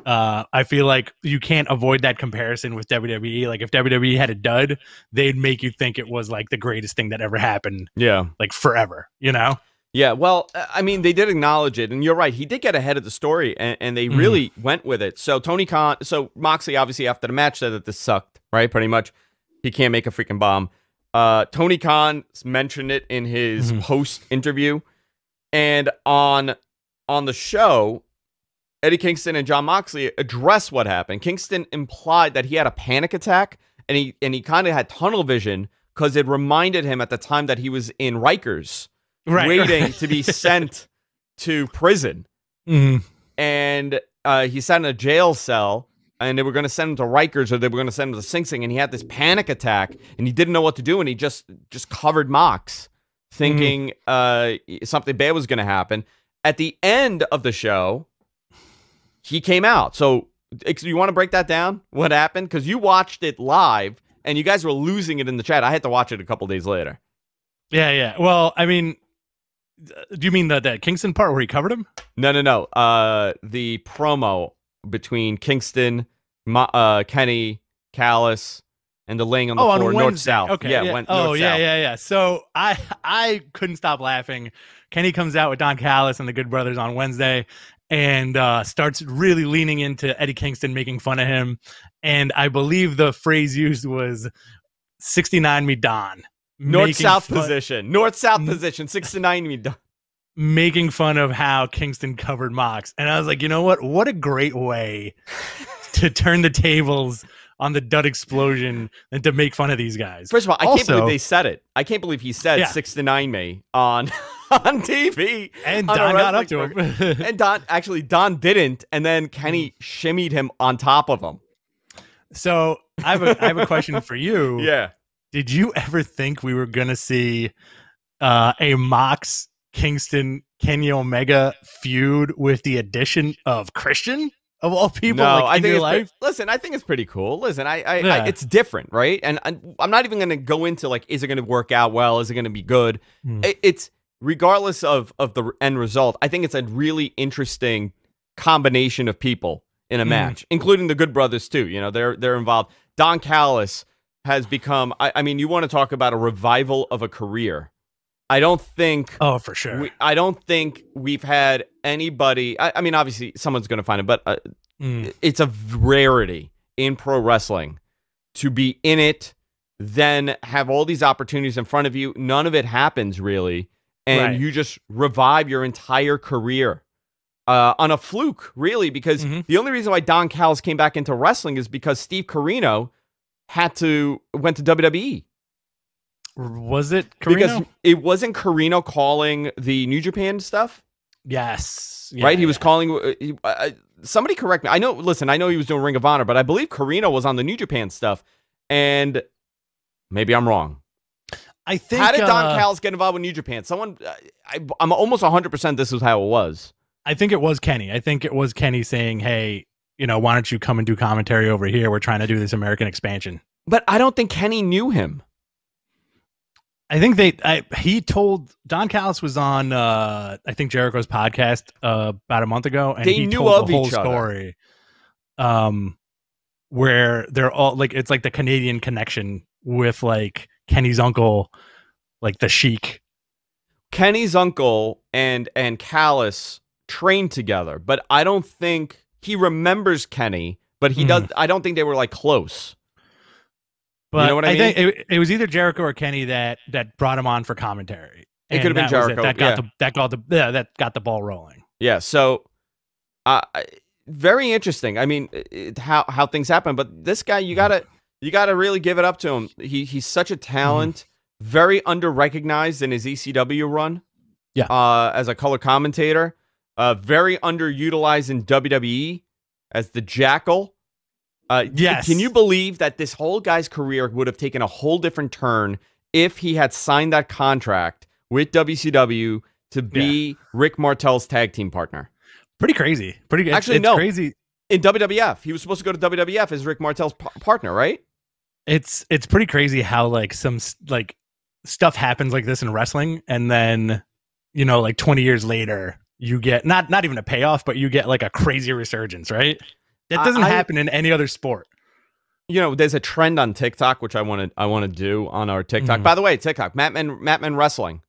uh i feel like you can't avoid that comparison with wwe like if wwe had a dud they'd make you think it was like the greatest thing that ever happened Yeah. like forever you know Yeah, well, I mean, they did acknowledge it, and you're right. He did get ahead of the story, and, and they Mhm. really went with it. So Tony Khan, so Moxley, obviously after the match said that this sucked, right? Pretty much, he can't make a freaking bomb. Uh, Tony Khan mentioned it in his Mhm. post interview, and on on the show, Eddie Kingston and Jon Moxley address what happened. Kingston implied that he had a panic attack, and he and he kind of had tunnel vision because it reminded him at the time that he was in Rikers waiting to be sent to prison. Mhm. And uh, he sat in a jail cell, and they were going to send him to Rikers or they were going to send him to Sing Sing. And he had this panic attack, and he didn't know what to do, and he just just covered Mox, thinking uh, something bad was going to happen. At the end of the show, he came out. So, you want to break that down? What happened? Because you watched it live, and you guys were losing it in the chat. I had to watch it a couple days later. yeah yeah well i mean do you mean the, the kingston part where he covered him No, no, no. Uh, the promo between Kingston, Ma- uh, Kenny, Callis, and the laying on the oh, floor, on north south. Okay. yeah, Yeah. went oh, north yeah, yeah, yeah. So I I couldn't stop laughing. Kenny comes out with Don Callis and the Good Brothers on Wednesday, and uh, starts really leaning into Eddie Kingston, making fun of him. And I believe the phrase used was "69 me Don." North South fun- position, north south position, 69 me Don. Making fun of how Kingston covered Mox. And I was like, you know what? What a great way to turn the tables on the Dud explosion and to make fun of these guys. First of all, I can't believe they said it. I can't believe he said Yeah. six to nine me on on TV. and on a Don got up wrestling to him. And Don actually Don didn't, and then Kenny shimmied him on top of him. so I have a I have a question for you. Yeah. Did you ever think we were gonna see uh, a Mox Kingston Kenny Omega feud with the addition of Christian of all people? no, like, I in think it's pre- listen. I think it's pretty cool. Listen, I, I, I it's different, right? And I, I'm not even going to go into like, is it going to work out well? Is it going to be good? Hmm. It, it's regardless of of the end result. I think it's a really interesting combination of people in a Mhm. match, including the Good Brothers too. You know, they're they're involved. Don Callis has become. I, I mean, you want to talk about a revival of a career. I don't think Oh, for sure. we, I don't think we've had anybody. I, I mean, obviously, someone's going to find it, but uh, Mm. it's a rarity in pro wrestling to be in it, then have all these opportunities in front of you. None of it happens really, and Right. you just revive your entire career uh, on a fluke, really. Because Mhm. the only reason why Don Callis came back into wrestling is because Steve Corino had to went to WWE Was it Corino? because it wasn't Corino calling the New Japan stuff. yes. right? He Yeah, was calling. Uh, he, uh, somebody correct me. I know. Listen, I know he was doing Ring of Honor, but I believe Corino was on the New Japan stuff, and maybe I'm wrong. I think. how did Don uh, Callis get involved with New Japan? Someone, uh, I, I'm almost 100 percent this is how it was. I think it was Kenny. I think it was Kenny saying, "Hey, you know, why don't you come and do commentary over here? We're trying to do this American expansion." But I don't think Kenny knew him. I think they. I, he told Don Callis was on. Uh, I think Jericho's podcast uh, about a month ago, and They he knew told of the whole story. Um, where they're all like it's like the Canadian connection with like Kenny's uncle, like the Sheik. Kenny's uncle and and Callis trained together, but I don't think he remembers Kenny. But he Mhm. does. I don't think they were like close. But know what I think it, it was either Jericho or Kenny that that brought him on for commentary. It could have been Jericho, That got yeah. the that got the yeah, that got the ball rolling. Yeah. So, uh, very interesting. I mean, it, how how things happen. But this guy, Mm-hmm. you gotta you gotta really give it up to him. He he's such a talent. Very under recognized in his ECW run. Yeah. Uh, as a color commentator. Uh, very underutilized in WWE as the Jackal. Uh, Yes. Can you believe that this whole guy's career would have taken a whole different turn if he had signed that contract with WCW to be Rick Martel's tag team partner? Pretty crazy. Pretty it's, Actually, it's no. crazy. in WWF. He was supposed to go to WWF as Rick Martel's partner, right? It's it's pretty crazy how like some like stuff happens like this in wrestling, and then you know like twenty years later you get not not even a payoff, but you get like a crazy resurgence, right? That doesn't I- happen in any other sport. You know, there's a trend on TikTok which I want to I want to do on our TikTok. Mhm. By the way, TikTok, Mat Men Mattman Wrestling,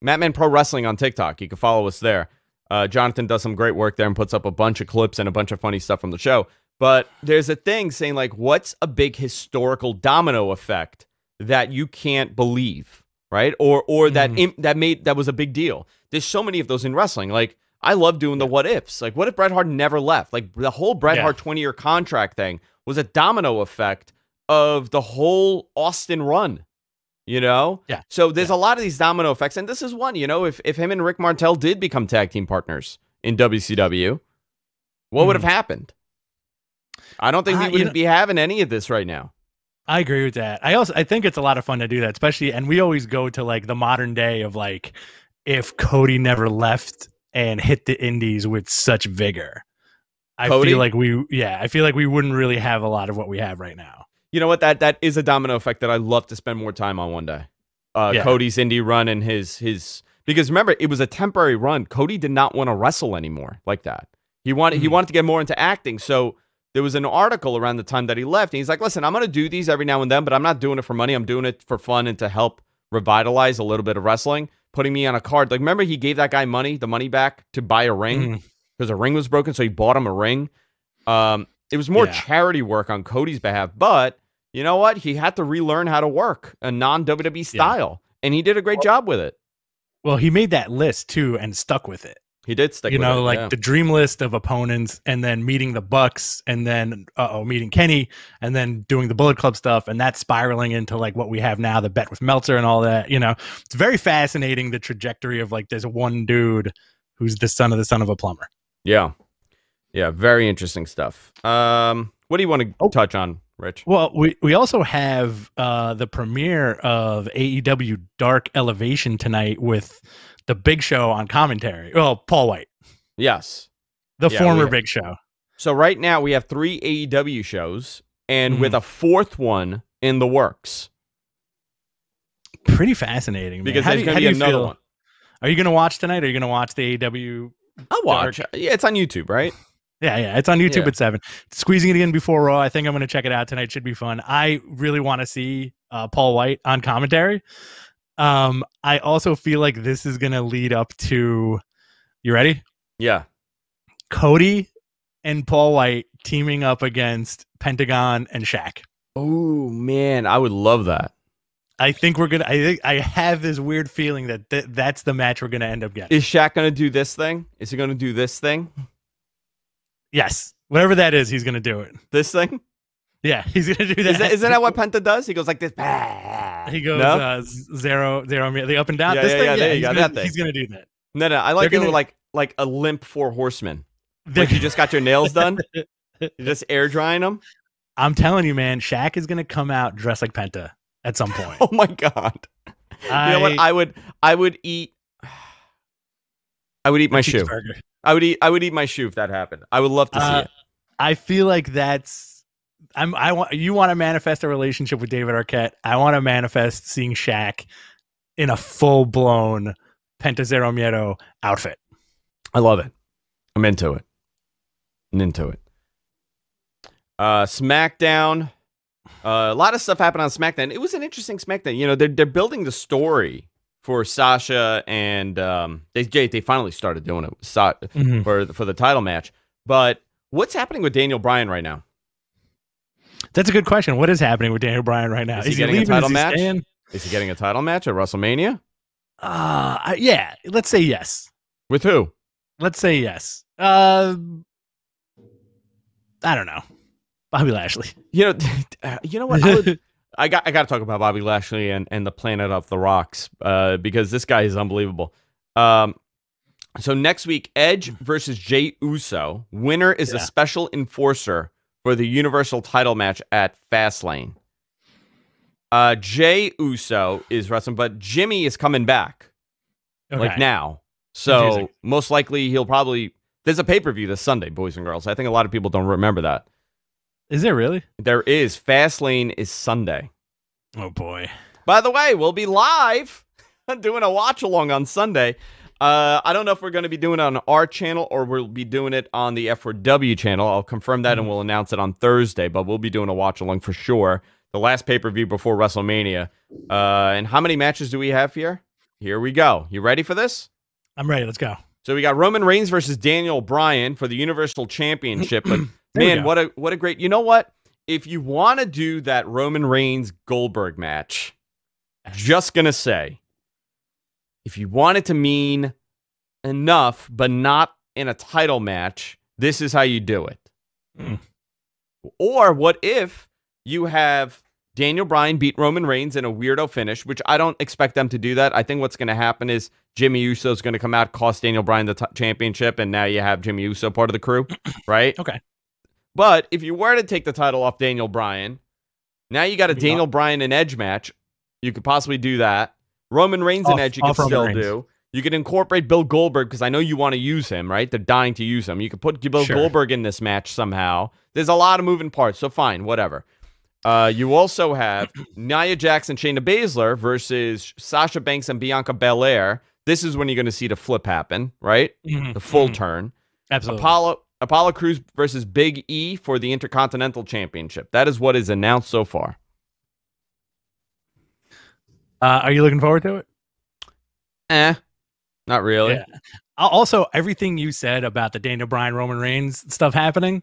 Mat Men Pro Wrestling on TikTok. You can follow us there. Uh, Jonathan does some great work there and puts up a bunch of clips and a bunch of funny stuff from the show. But there's a thing saying like, what's a big historical domino effect that you can't believe, right? Or or that Mhm. im- that made that was a big deal. There's so many of those in wrestling. Like I love doing the what ifs. Like what if Bret Hart never left? Like the whole Bret Yeah. Hart 20 year contract thing was a domino effect of the whole Austin run. You know? Yeah. So there's Yeah. a lot of these domino effects, and this is one. You know, if if him and Rick Martel did become tag team partners in WCW, what would have happened? I don't think Uh, we wouldn't know- be having any of this right now. I agree with that. I also I think it's a lot of fun to do that, especially and we always go to like the modern day of like if Cody never left and hit the indies with such vigor. I Cody? feel like we yeah, I feel like we wouldn't really have a lot of what we have right now. You know what? That that is a domino effect that I'd love to spend more time on one day. Uh, Yeah. Cody's indie run and his his because remember it was a temporary run. Cody did not want to wrestle anymore like that. He wanted he Mhm. wanted to get more into acting. So there was an article around the time that he left, and he's like, "Listen, I'm going to do these every now and then, but I'm not doing it for money. I'm doing it for fun and to help revitalize a little bit of wrestling." Putting me on a card, like remember he gave that guy money, the money back to buy a ring because a ring was broken, so he bought him a ring. Um, it was more Yeah. charity work on Cody's behalf, but you know what? He had to relearn how to work a non WWE style, and he did a great job with it. Well, he made that list too and stuck with it. He did stick. you know, it, like yeah. the dream list of opponents and then meeting the Bucks and then uh oh meeting Kenny and then doing the Bullet Club stuff and that spiraling into like what we have now, the bet with Meltzer and all that. You know, it's very fascinating the trajectory of like this one dude who's the son of the son of a plumber. yeah, yeah, very interesting stuff. Um, what do you want to Oh. touch on, Rich? Well, we, we also have uh, the premiere of AEW Dark Elevation tonight with the Big Show on commentary. Well, Paul White, Yes. the Yeah, former Big Show. So right now we have three AEW shows, and Mm-hmm. with a fourth one in the works Pretty fascinating. Man. because How there's going to be another feel? one. Are you going to watch tonight? Are you going to watch the AEW? I'll watch. Dark. Yeah, it's on YouTube, right? Yeah, yeah, it's on YouTube Yeah. at seven. Squeezing it in before Raw. I think I'm going to check it out tonight. Should be fun. I really want to see uh, Paul White on commentary. Um, I also feel like this is going to lead up to. You ready? Yeah. Cody and Paul White teaming up against Pentagon and Shaq. Oh man, I would love that. I think we're gonna. I think I have this weird feeling that th- that's the match we're gonna end up getting. Is Shaq going to do this thing? Is he going to do this thing? yes, whatever that is, he's gonna do it. This thing? Yeah, he's gonna do that. Is that, isn't that what Penta does? He goes like this. he goes No? uh, zero zero the up and down? Yeah, this yeah, thing? yeah, there you he's go, Gonna, that thing. He's gonna do that. No, no, I like They're gonna- like like a limp four horsemen. Like you just got your nails done. You're just air drying them. I'm telling you, man, Shaq is gonna come out dressed like Penta at some point. Oh my god. you know what? I would I would eat I would eat my shoe. cheeseburger. I would eat I would eat my shoe if that happened. I would love to see Uh, it. I feel like that's. I'm. I want you want to manifest a relationship with David Arquette. I want to manifest seeing Shaq in a full blown Penta Zero Miedo outfit. I love it. I'm into it. I'm into it. Uh, SmackDown. Uh, a lot of stuff happened on SmackDown. It was an interesting SmackDown. You know, they're they're building the story for Sasha and um, they they finally started doing it Mhm. for for the title match. But what's happening with Daniel Bryan right now? That's a good question. What is happening with Daniel Bryan right now? Is he getting a title Is match? staying? Is he getting a title match at WrestleMania? Uh, yeah. Let's say yes. With who? Let's say yes. Uh, I don't know. Bobby Lashley. You know, uh, you know what? I, would, I got I got to talk about Bobby Lashley and, and the Planet of the Rocks uh, because this guy is unbelievable. Um, so next week, Edge versus Jey Uso. Winner is a special enforcer for the Universal Title match at Fastlane. Uh, Jey Uso is wrestling, but Jimmy is coming back like now. So most likely he'll probably there's a pay per view this Sunday, boys and girls. I think a lot of people don't remember that. Is there really? There is Fastlane is Sunday. Oh boy. By the way, we'll be live doing a watch along on Sunday. Uh, I don't know if we're going to be doing it on our channel or we'll be doing it on the F4W channel. I'll confirm that and we'll announce it on Thursday, but we'll be doing a watch along for sure. The last pay per view before WrestleMania. Uh, and how many matches do we have here? Here we go. You ready for this? I'm ready. Let's go. So we got Roman Reigns versus Daniel Bryan for the Universal Championship. But man, what a what a great! You know what? If you want to do that Roman Reigns Goldberg match, just gonna say, if you want it to mean enough, but not in a title match, this is how you do it. Mm. Or what if you have Daniel Bryan beat Roman Reigns in a weirdo finish, which I don't expect them to do that. I think what's going to happen is Jimmy Uso is going to come out, cost Daniel Bryan the t- championship, and now you have Jimmy Uso part of the crew, right? Okay. But if you were to take the title off Daniel Bryan, now you got a. Daniel Bryan and Edge match. You could possibly do that. Roman Reigns and Edge, you can still Reigns. do. You can incorporate Bill Goldberg because I know you want to use him, right? They're dying to use him. You could put Bill Sure. Goldberg in this match somehow. There's a lot of moving parts, so fine, whatever. Uh, you also have Nia Jackson, Shayna Baszler versus Sasha Banks and Bianca Belair. This is when you're going to see the flip happen, right? Mhm. The full Mhm. turn. Absolutely. Apollo Apollo Crews versus Big E for the Intercontinental Championship. That is what is announced so far. Uh, are you looking forward to it? Eh, not really. Yeah. Also, everything you said about the Daniel Bryan Roman Reigns stuff happening,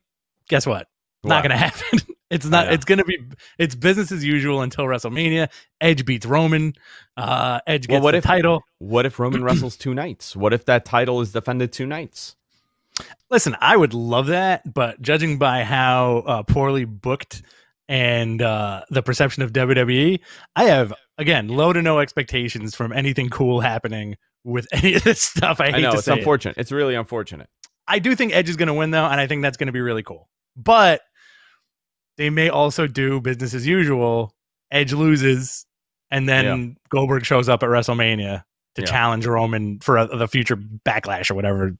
guess what? Not going to happen. it's not. know. It's going to be. It's business as usual until WrestleMania. Edge beats Roman. Uh, Edge Well, gets what the if- title. What if Roman wrestles two nights? What if that title is defended two nights? Listen, I would love that, but judging by how uh, poorly booked and uh, the perception of WWE, I have again low to no expectations from anything cool happening with any of this stuff. I hate I know to it's say it. unfortunate. It's really unfortunate. I do think Edge is going to win though, and I think that's going to be really cool. But they may also do business as usual. Edge loses, and then Goldberg shows up at WrestleMania to Yeah. challenge Roman for a, the future backlash or whatever.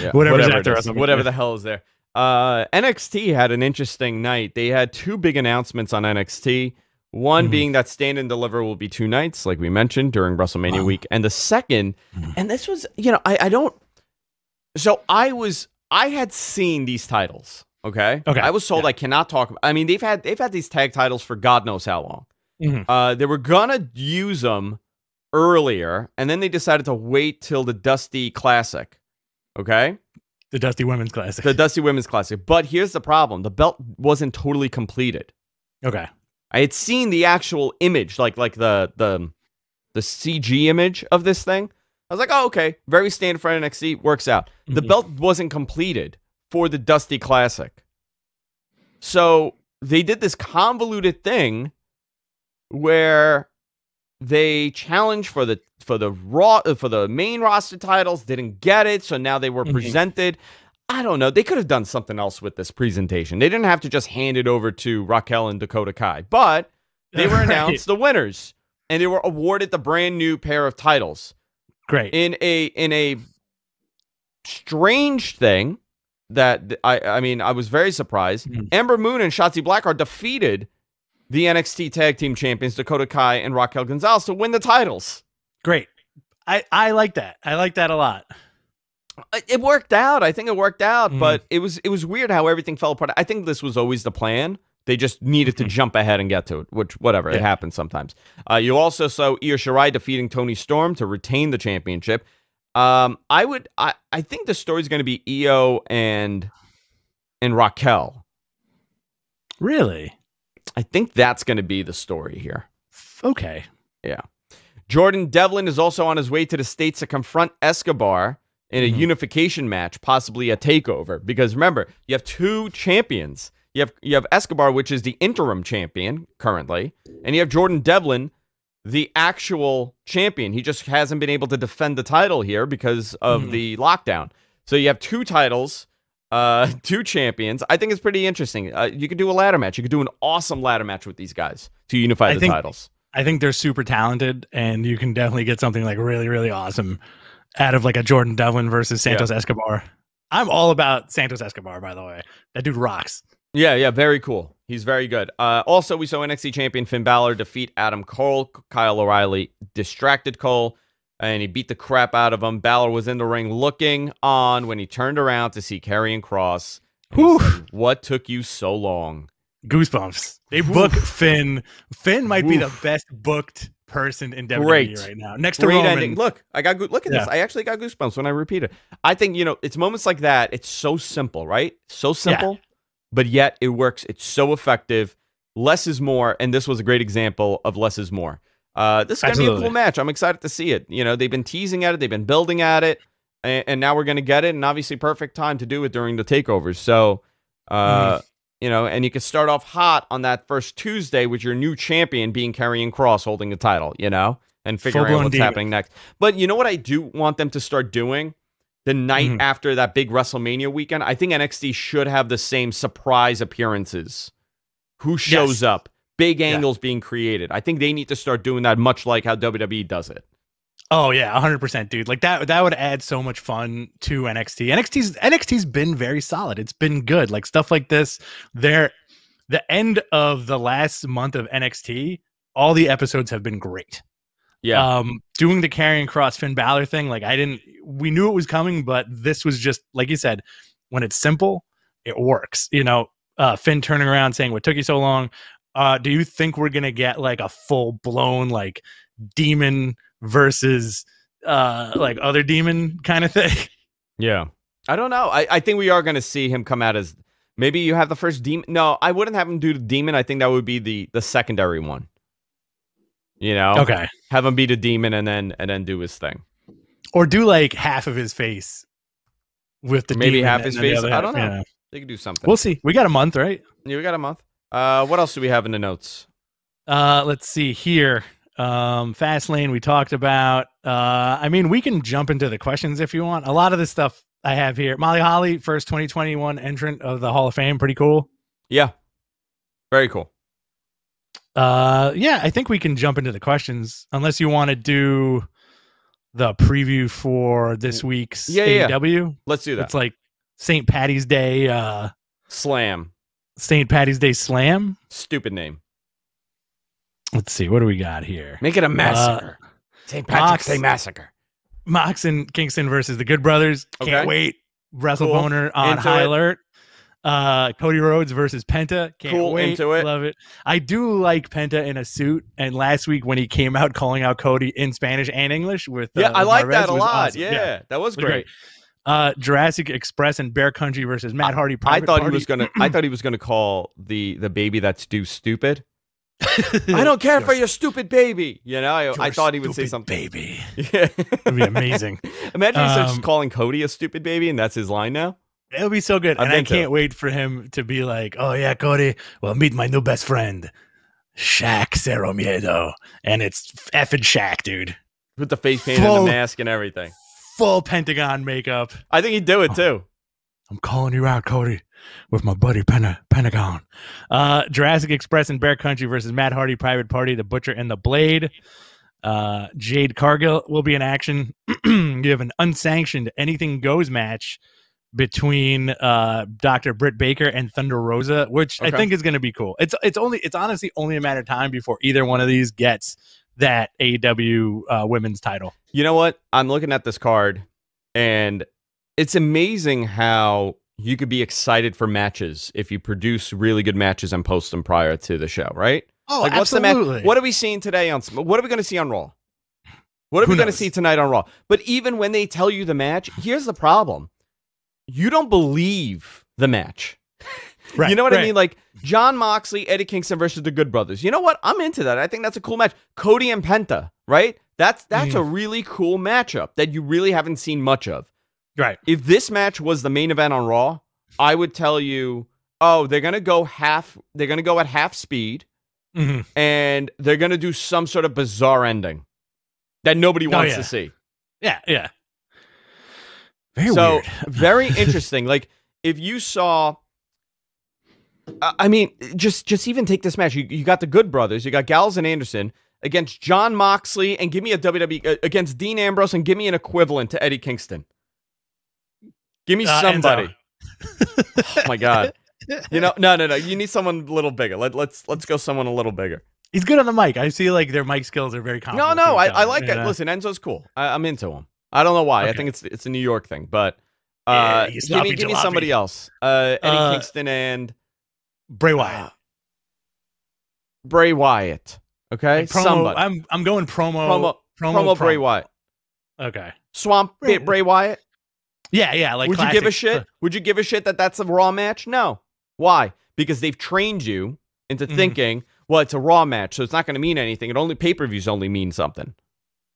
Yeah, Whatever's whatever, after it is, WrestleMania. whatever the hell is there. Uh, NXT had an interesting night. They had two big announcements on NXT. One Mhm. being that Stand and Deliver will be two nights, like we mentioned during WrestleMania Wow. week, and the 2nd Mhm. and this was, you know, I, I don't. So I was, I had seen these titles. Okay. Okay, I was told yeah. I cannot talk. I mean, they've had they've had these tag titles for God knows how long. Mhm. Uh, they were gonna use them earlier, and then they decided to wait till the Dusty Classic. Okay, The Dusty Women's Classic. the Dusty Women's Classic. But here's the problem: the belt wasn't totally completed. okay. I had seen the actual image, like like the the the CG image of this thing. I was like, oh, okay, very standard for NXT, works out. The Mhm. belt wasn't completed for the Dusty Classic. So they did this convoluted thing where they challenged for the for the raw uh, for the main roster titles, didn't get it, so now they were Mhm. presented. I don't know. They could have done something else with this presentation. They didn't have to just hand it over to Raquel and Dakota Kai, but they were announced the winners and they were awarded the brand new pair of titles Great. in a in a strange thing that I I mean I was very surprised. Mhm. Ember Moon and Shotzi Black are defeated the NXT Tag Team Champions Dakota Kai and Raquel Gonzalez to win the titles. Great. I I like that. I like that a lot. It worked out. I think it worked out, Mm. but it was it was weird how everything fell apart. I think this was always the plan. They just needed to jump ahead and get to it, which whatever it Mm-hmm. Happens sometimes. Uh, you also saw Io Shirai defeating Toni Storm to retain the championship. Um, I would I I think the story's going to be Io and and Raquel. Really? I think that's going to be the story here. Okay. Yeah. Jordan Devlin is also on his way to the States to confront Escobar in a Mhm. unification match, possibly a takeover. Because remember, you have two champions. You have you have Escobar, which is the interim champion currently, and you have Jordan Devlin, the actual champion. He just hasn't been able to defend the title here because of Mhm. the lockdown. So you have two titles, uh, two champions. I think it's pretty interesting. Uh, you could do a ladder match. You could do an awesome ladder match with these guys to unify I the think- titles. I think they're super talented, and you can definitely get something like really, really awesome out of like a Jordan Devlin versus Santos Escobar. I'm all about Santos Escobar, by the way. That dude rocks. Yeah, yeah, very cool. He's very good. Uh, also, we saw NXT champion Finn Balor defeat Adam Cole. Kyle O'Reilly distracted Cole, and he beat the crap out of him. Balor was in the ring looking on when he turned around to see Karrion Kross. and he Whew. said, what took you so long? Goosebumps. They Oof. book Finn. Finn might be the best booked person in WWE Great. right now. Next to Great Roman. ending. Look, I got look at this. I actually got goosebumps when I repeat it. I think you know it's moments like that. It's so simple, right? So simple, but yet it works. It's so effective. Less is more, and this was a great example of less is more. Uh, this is gonna be a cool match. I'm excited to see it. You know, they've been teasing at it, they've been building at it, and, and now we're gonna get it. And obviously, perfect time to do it during the takeovers. So, uh, you know, and you can start off hot on that first Tuesday with your new champion being Karrion Kross holding the title. You know, and figuring out what's diva. happening next. But you know what I do want them to start doing? The night Mhm. after that big WrestleMania weekend, I think NXT should have the same surprise appearances. Who shows Yes. up? Big Yeah. angles being created. I think they need to start doing that much like how WWE does it. Oh yeah, 100%, dude. Like that that would add so much fun to NXT. NXT's NXT's been very solid. It's been good. Like stuff like this, there the end of the last month of NXT, all the episodes have been great. Yeah. Um doing the Karrion Kross Finn Balor thing, like I didn't we knew it was coming, but this was just like you said, when it's simple, it works. You know, uh Finn turning around saying what took you so long. Uh do you think we're going to get like a full blown like demon versus uh like other demon kind of thing? yeah. I don't know. I, I think we are going to see him come out as maybe you have the first demon. No, I wouldn't have him do the demon. I think that would be the the secondary one. You know, Okay. have him be the demon and then and then do his thing. Or do like half of his face with the Maybe demon half his face? other I don't know. yeah. They could do something. We'll see. We got a month, right? yeah, we got a month. Uh, what else do we have in the notes? Uh, let's see here. Um, fast lane we talked about. Uh, I mean, we can jump into the questions if you want. A lot of the stuff I have here. Molly Holly, first 2021 entrant of the Hall of Fame, pretty cool. Yeah, very cool. Uh, yeah, I think we can jump into the questions unless you want to do the preview for this week's Yeah, yeah, yeah. AEW. Let's do that. It's like St. Patty's Day, uh, Slam. St. Patty's Day Slam. Stupid name. Let's see, what do we got here? Make it a massacre. St. Patrick's Mox- Day massacre. Mox and Kingston versus the Good Brothers. Can't Okay. wait. Wrestle Cool. Boner on Into high it. alert. Uh, Cody Rhodes versus Penta. Can't Cool. wait. Into it. Love it. I do like Penta in a suit. And last week when he came out calling out Cody in Spanish and English with Yeah, uh, I like Marvez that a lot. awesome. Yeah, that was was great. Uh, Jurassic Express and Bear Country versus Matt Hardy. I Private thought he was gonna. I thought he was gonna call the the baby that's due stupid. I don't care for your stupid baby. You know, I, I thought he would say something. Baby. Yeah, It'd be amazing. Imagine he starts Um, calling Cody a stupid baby, and that's his line now. It'll be so good. I'm and I can't wait for him to be like, oh, yeah, Cody, well, meet my new best friend, Shaq Cero Miedo. And it's effing Shaq, dude. With the face paint and the mask and everything. Full Pentagon makeup. I think he'd do Oh. it too. I'm calling you out, Cody, with my buddy Penta- Pentagon. Uh, Jurassic Express and Bear Country versus Matt Hardy, Private Party, The Butcher and the Blade. Uh, Jade Cargill will be in action. you have an unsanctioned anything goes match between uh, Dr. Britt Baker and Thunder Rosa, which Okay. I think is going to be cool. It's it's only it's honestly only a matter of time before either one of these gets that AEW uh, women's title. You know what? I'm looking at this card, and it's amazing how you could be excited for matches if you produce really good matches and post them prior to the show, right? Oh, like, what's the match? What are we seeing today on? What are we going to see on Raw? What are Who we going to see tonight on Raw? But even when they tell you the match, here's the problem: you don't believe the match. right, you know what I mean? Like Jon Moxley, Eddie Kingston versus the Good Brothers. You know what? I'm into that. I think that's a cool match. Cody and Penta, right? That's that's Mm. a really cool matchup that you really haven't seen much of. Right. If this match was the main event on Raw, I would tell you, oh, they're gonna go half. They're gonna go at half speed, Mhm. and they're gonna do some sort of bizarre ending that nobody wants Oh, yeah. to see. Yeah, yeah. Very so very interesting. Like if you saw, I I mean, just just even take this match. You, you got the Good Brothers. You got Gals and Anderson against Jon Moxley, and give me a WWE uh, against Dean Ambrose, and give me an equivalent to Eddie Kingston. Give me Uh, somebody. oh my god. You know, no, no, no. You need someone a little bigger. Let, let's let's go someone a little bigger. He's good on the mic. I see like their mic skills are very common. No, no, I, I like it. know? Listen, Enzo's cool. I, I'm into him. I don't know why. I think it's it's a New York thing, but uh, you give me give me somebody else. Uh, Eddie Uh, Kingston and Bray Wyatt. uh, Bray Wyatt. Okay, Like promo, somebody. I'm I'm going promo promo, promo, promo, Bray Wyatt. Okay. Swamp Bray- Bray, Wyatt. Yeah, yeah. Like Would you give a shit? Would you give a shit that that's a Raw match? No. Why? Because they've trained you into Mhm. thinking, well, it's a Raw match, so it's not going to mean anything. It only pay per views only mean something.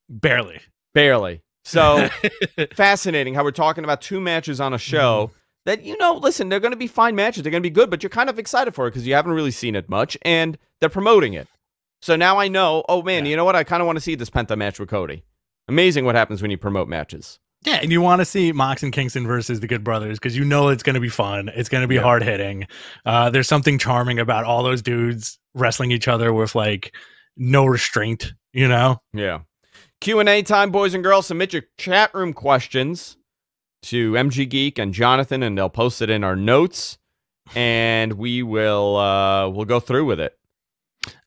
Barely. Barely. So fascinating how we're talking about two matches on a show Mm-hmm. that you know listen they're going to be fine matches they're going to be good but you're kind of excited for it because you haven't really seen it much and they're promoting it so now i know oh man Yeah. you know what i kind of want to see this penta match with cody amazing what happens when you promote matches Yeah, and you want to see Mox and Kingston versus the Good Brothers because you know it's going to be fun. It's going to be Yeah. hard hitting. Uh, there's something charming about all those dudes wrestling each other with like no restraint. You know. yeah q&a time boys and girls submit your chat room questions to mg geek and jonathan and they'll post it in our notes and we will uh we'll go through with it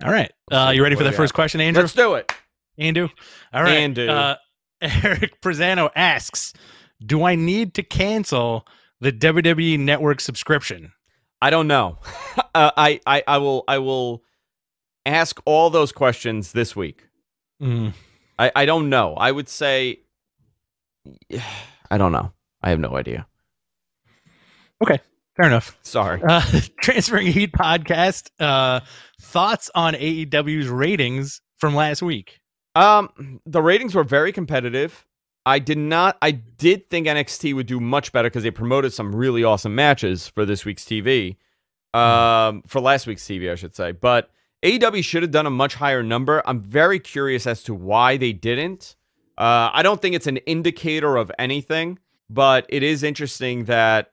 All right. Uh, you ready for the first have? question, Andrew? let's do it Andrew. All right. Andu. Uh, Eric Prezano asks, "Do I need to cancel the WWE Network subscription?" I don't know. uh, I, I I will I will ask all those questions this week. Mm. I, I don't know. I would say I don't know. I have no idea. Fair enough. Sorry. Uh, Transferring Heat podcast. Uh, thoughts on AEW's ratings from last week? Um the ratings were very competitive. I did not I did think NXT would do much better because they promoted some really awesome matches for this week's TV. Um for last week's TV, I should say. But AEW should have done a much higher number. I'm very curious as to why they didn't. Uh, I don't think it's an indicator of anything, but it is interesting that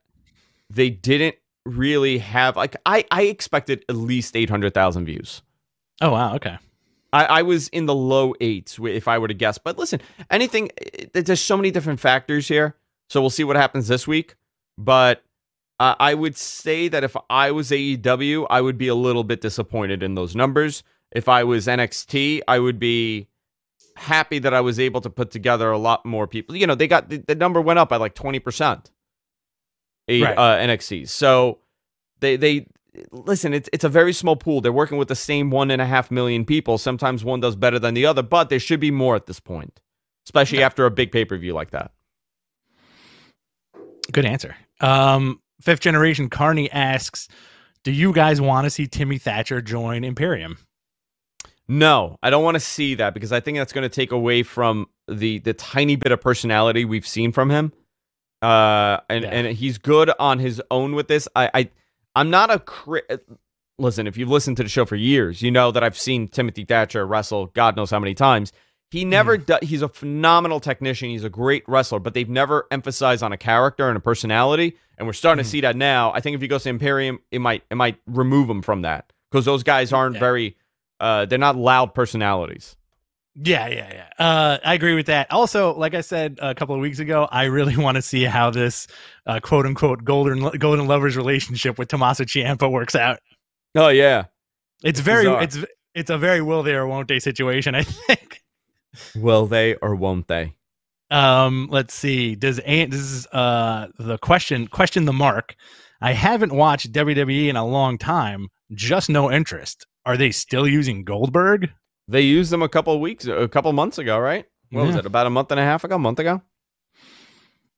they didn't really have like I I expected at least 800,000 views. Oh wow. Okay. I, I was in the low eights if I were to guess. But listen, anything, there's so many different factors here. So we'll see what happens this week. But uh, I would say that if I was AEW, I would be a little bit disappointed in those numbers. If I was NXT, I would be happy that I was able to put together a lot more people. You know, they got the, the number went up by like 20%. A, Right. uh, NXT. So they, they, listen, it's it's a very small pool. They're working with the same one and a half million people. Sometimes one does better than the other, but there should be more at this point, especially Okay. after a big pay per view like that. Good answer. Um, fifth generation Carney asks, "Do you guys want to see Timmy Thatcher join Imperium?" No, I don't want to see that because I think that's going to take away from the the tiny bit of personality we've seen from him. Uh, and Yeah. and he's good on his own with this. I I I'm not a cri- listen. If you've listened to the show for years, you know that I've seen Timothy Thatcher wrestle. God knows how many times. He never Mm. does. He's a phenomenal technician. He's a great wrestler, but they've never emphasized on a character and a personality. And we're starting Mhm. to see that now. I think if he goes to Imperium, it might it might remove him from that because those guys aren't Yeah. very. Uh, they're not loud personalities. Yeah, yeah, yeah. Uh, I agree with that. Also, like I said a couple of weeks ago, I really want to see how this uh, quote unquote golden golden lovers relationship with Tommaso Ciampa works out. Oh yeah, it's very bizarre. it's it's a very will they or won't they situation. I think. Will they or won't they? Um, let's see. Does this is uh the question question the mark. I haven't watched WWE in a long time. Just no interest. Are they still using Goldberg? They used them a couple weeks, a couple months ago, right? What yeah. was it? About a month and a half ago, a month ago.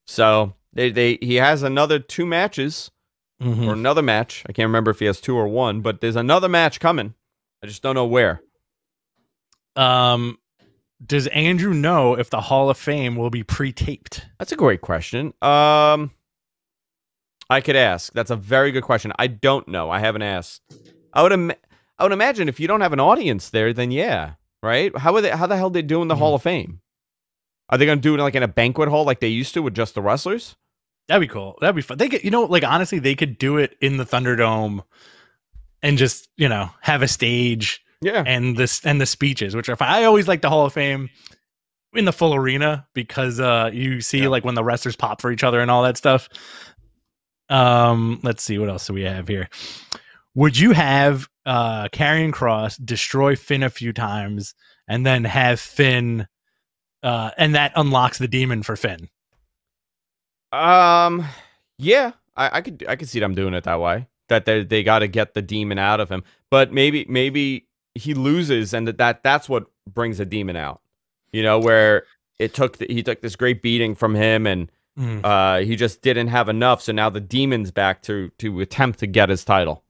So they, they he has another two matches mm-hmm. or another match. I can't remember if he has two or one, but there's another match coming. I just don't know where. Um, does Andrew know if the Hall of Fame will be pre-taped? That's a great question. Um, I could ask. That's a very good question. I don't know. I haven't asked. I would I would imagine if you don't have an audience there, then yeah, right? How are they? How the hell are they doing the mm-hmm. Hall of Fame? Are they going to do it like in a banquet hall like they used to with just the wrestlers? That'd be cool. That'd be fun. They could, you know, like honestly, they could do it in the Thunderdome and just you know have a stage. Yeah. And this and the speeches, which are fine. I always like the Hall of Fame in the full arena because uh you see yeah. like when the wrestlers pop for each other and all that stuff. Um, let's see what else do we have here. Would you have uh Karrion Kross destroy Finn a few times and then have Finn uh and that unlocks the demon for Finn? Um yeah, I, I could I could see them doing it that way. That they they got to get the demon out of him. But maybe maybe he loses and that, that that's what brings a demon out. You know, where it took the, he took this great beating from him and mm. uh he just didn't have enough so now the demon's back to to attempt to get his title.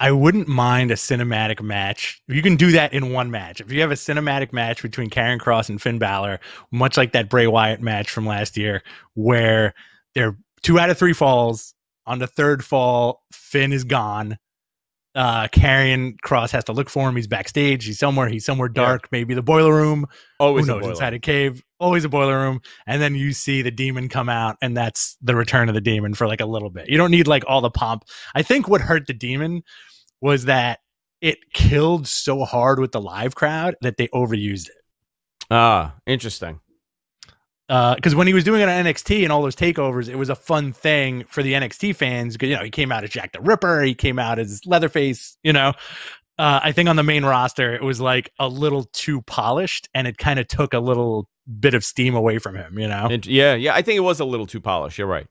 I wouldn't mind a cinematic match. You can do that in one match. If you have a cinematic match between Karrion Kross and Finn Balor, much like that Bray Wyatt match from last year, where they're two out of three falls. On the third fall, Finn is gone. Uh, Karrion Kross has to look for him. He's backstage. He's somewhere. He's somewhere dark. Yeah. Maybe the boiler room. Always Who knows? Inside a cave. Always a boiler room. And then you see the demon come out, and that's the return of the demon for like a little bit. You don't need like all the pomp. I think what hurt the demon was that it killed so hard with the live crowd that they overused it. Ah, interesting. Because uh, when he was doing it on NXT and all those takeovers, it was a fun thing for the NXT fans. You know he came out as Jack the Ripper, he came out as Leatherface. You know, uh, I think on the main roster it was like a little too polished, and it kind of took a little bit of steam away from him. You know? yeah, yeah. I think it was a little too polished. You're right.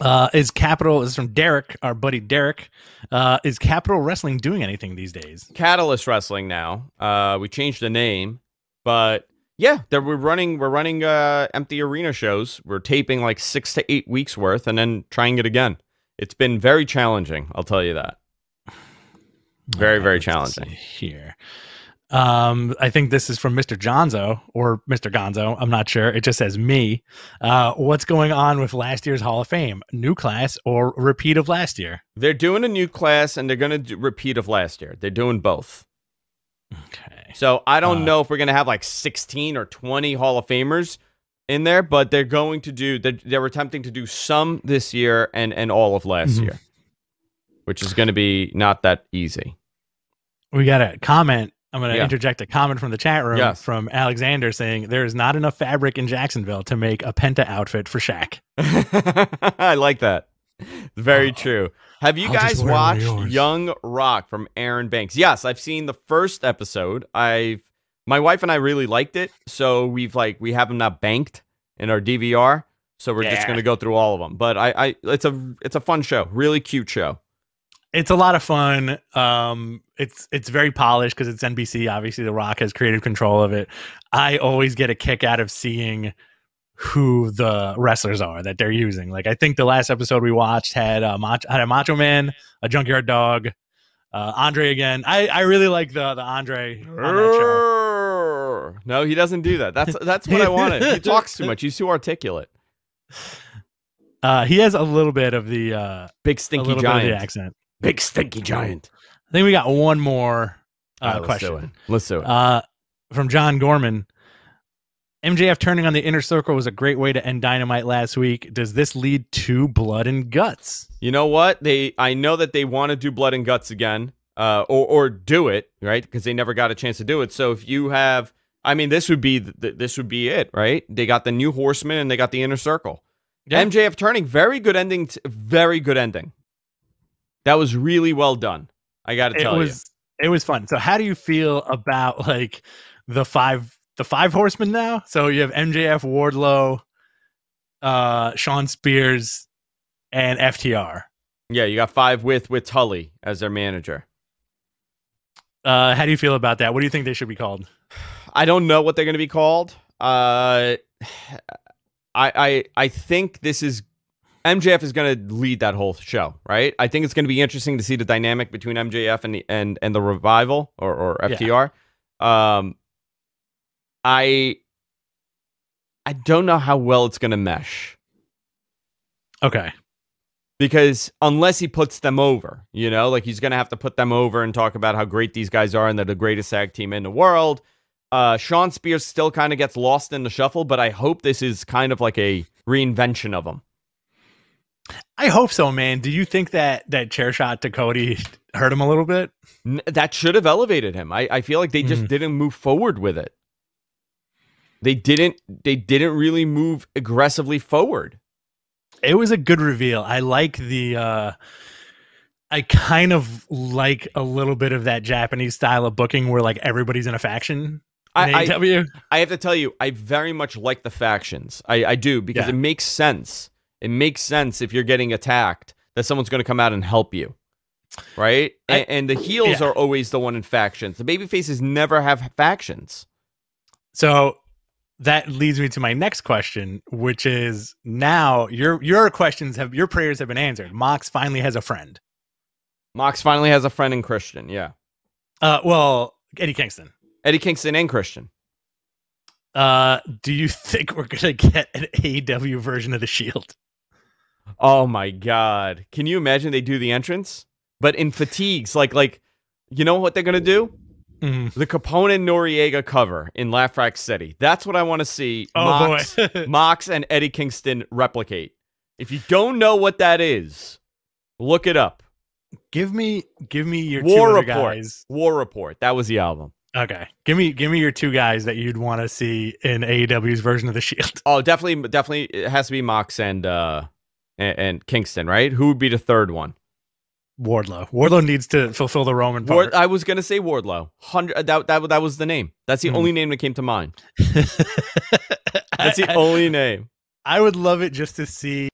Uh, is Capital is from Derek, our buddy Derek. Uh, is Capital Wrestling doing anything these days? Catalyst Wrestling now. Uh, we changed the name, but yeah, we're running we're running uh, empty arena shows. We're taping like six to eight weeks worth, and then trying it again. It's been very challenging. I'll tell you that. Very very challenging. Here, um, I think this is from Mr. Gonzo or Mr. Gonzo. I'm not sure. It just says me. Uh, what's going on with last year's Hall of Fame? New class or repeat of last year? They're doing a new class and they're going to repeat of last year. They're doing both. Okay. So I don't uh, know if we're going to have like 16 or 20 Hall of Famers in there, but they're going to do. They're, they're attempting to do some this year and and all of last mm-hmm. year, which is going to be not that easy. We got a comment I'm going to yeah. interject a comment from the chat room yes. from Alexander saying there is not enough fabric in Jacksonville to make a Penta outfit for Shaq. I like that. Very true. Have you I'll guys watched Young Rock from Aaron Banks? Yes, I've seen the first episode. I've my wife and I really liked it, so we've like we have them not banked in our DVR, so we're yeah. just going to go through all of them. But I, I, it's a it's a fun show, really cute show it's a lot of fun. Um, it's it's very polished because it's NBC. Obviously, The Rock has creative control of it. I always get a kick out of seeing who the wrestlers are that they're using. Like I think the last episode we watched had a macho, had a Macho Man, a Junkyard Dog, uh, Andre again. I, I really like the the Andre on that show. No, he doesn't do that. That's that's what I wanted. He talks too much. He's too articulate. Uh, he has a little bit of the uh, big stinky giant accent. Big stinky giant. I think we got one more uh, right, question. Let's do it. Let's do it. Uh, from John Gorman. MJF turning on the inner circle was a great way to end Dynamite last week. Does this lead to blood and guts? You know what? They I know that they want to do blood and guts again. uh, or or do it right because they never got a chance to do it. So if you have, I mean, this would be the, this would be it, right? They got the new Horseman and they got the Inner Circle. Yeah. MJF turning, very good ending, t- very good ending. That was really well done. I got to it tell was it was fun. So how do you feel about like the five the five horsemen now? So you have MJF, Wardlow, uh, Shawn Spears, and FTR. Yeah, you got five with with Tully as their manager. Uh, how do you feel about that? What do you think they should be called? I don't know what they're going to be called. Uh, I I I think this is MJF is going to lead that whole show, right? I think it's going to be interesting to see the dynamic between MJF and the and and the revival or or FTR. Um, I I don't know how well it's going to mesh Okay. because unless he puts them over, you know, like he's going to have to put them over and talk about how great these guys are and they're the greatest tag team in the world. Uh, Shawn Spears still kind of gets lost in the shuffle, but I hope this is kind of like a reinvention of him. I hope so, man. Do you think that that chair shot to Cody hurt him a little bit? N- that should have elevated him. I, I feel like they just Mhm. didn't move forward with it. They didn't. They didn't really move aggressively forward. It was a good reveal. I like the uh I kind of like a little bit of that Japanese style of booking where like everybody's in a faction. in I, I, I have to tell you, I very much like the factions. I, I do because Yeah. it makes sense. It makes sense if you're getting attacked that someone's going to come out and help you, right? I- and, and the heels yeah. are always the one in factions. The baby faces never have factions. So that leads me to my next question, which is now your your questions have your prayers have been answered. Mox finally has a friend. Mox finally has a friend in Christian. Yeah, Uh well, Eddie Kingston. Eddie Kingston and Christian. Uh do you think we're gonna get an AEW version of the Shield? Oh my god! Can you imagine they do the entrance, but in fatigues? Like like, you know what they're gonna do? Mhm. The Capone and Noreaga cover in LeFrak City. That's what I want to see. Oh Mox, boy. Mox and Eddie Kingston replicate. If you don't know what that is, look it up. give me give me your War two Report. guys. War Report. That was the album. Okay. Give me give me your two guys that you'd want to see in AEW's version of the Shield. Oh, definitely, definitely. It has to be Mox and uh and, and Kingston, right? Who would be the third one? Wardlow. Wardlow needs to fulfill the Roman part. Ward, I was gonna say Wardlow. Hundred. That that that was the name. That's the Hmm. only name that came to mind. That's the I, only name. I would love it just to see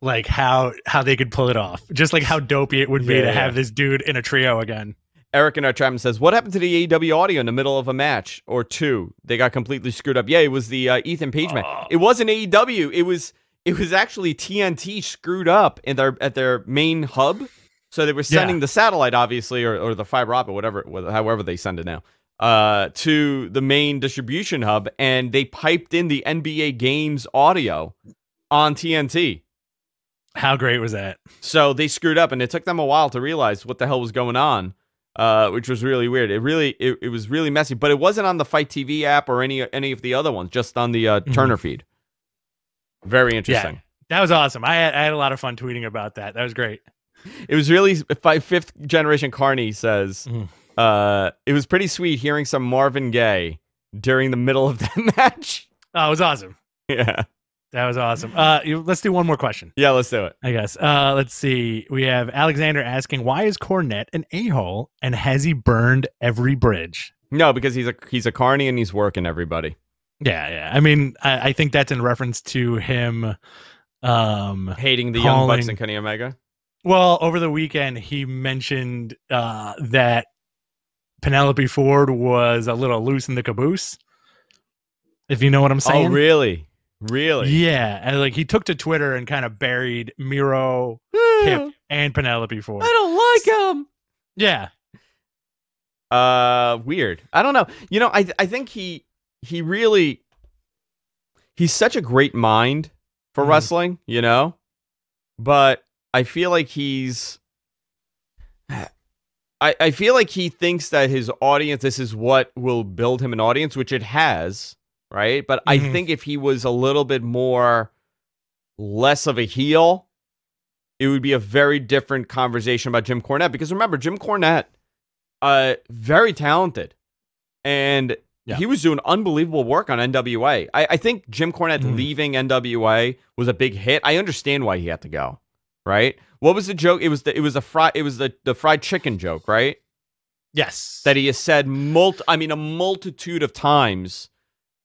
like how how they could pull it off. Just like how dopey it would be Yeah, to yeah. have this dude in a trio again. Eric in our chat says, "What happened to the AEW audio in the middle of a match or two? They got completely screwed up." Yeah, it was the uh, Ethan Page match. Oh. It wasn't AEW. It was it was actually TNT screwed up in their at their main hub. So they were sending Yeah. the satellite, obviously, or, or the fiber optic, whatever, however they send it now, uh, to the main distribution hub, and they piped in the NBA games audio on TNT. How great was that? So they screwed up, and it took them a while to realize what the hell was going on, uh, which was really weird. It really, it, it was really messy. But it wasn't on the FITE TV app or any any of the other ones, just on the uh, Mhm. Turner feed. Very interesting. That was awesome. I had, I had a lot of fun tweeting about that. That was great. It was really fi- fifth generation. Carney says Mhm. uh, it was pretty sweet hearing some Marvin Gaye during the middle of that match. Oh, it was awesome. Yeah, That was awesome. Uh, let's do one more question. yeah. Let's do it. I guess. Uh, let's see. We have Alexander asking, "Why is Cornette an a-hole, and has he burned every bridge?" No, because he's a he's a Carney and he's working everybody. Yeah, yeah. I mean, I, I think that's in reference to him. Um, Hating the Young Bucks and Kenny Omega. well, over the weekend, he mentioned uh, that Penelope Ford was a little loose in the caboose. If you know what I'm saying. Oh, really? Really? Yeah, and like he took to Twitter and kind of buried Miro, Kip, and Penelope Ford. I don't like him. Yeah, Uh, weird. I don't know. You know, I I think he he really he's such a great mind for Mhm. wrestling. You know, but I feel like he's. I, I feel like he thinks that his audience, this is what will build him an audience, which it has, right? But I Mhm. think if he was a little bit more less of a heel, it would be a very different conversation about Jim Cornette. Because remember, Jim Cornette, uh, very talented, and Yeah. he was doing unbelievable work on NWA. I, I think Jim Cornette Mhm. leaving NWA was a big hit. I understand why he had to go. Right? What was the joke? It was the it was the fry it was the the fried chicken joke, right? Yes. that he has said multi I mean a multitude of times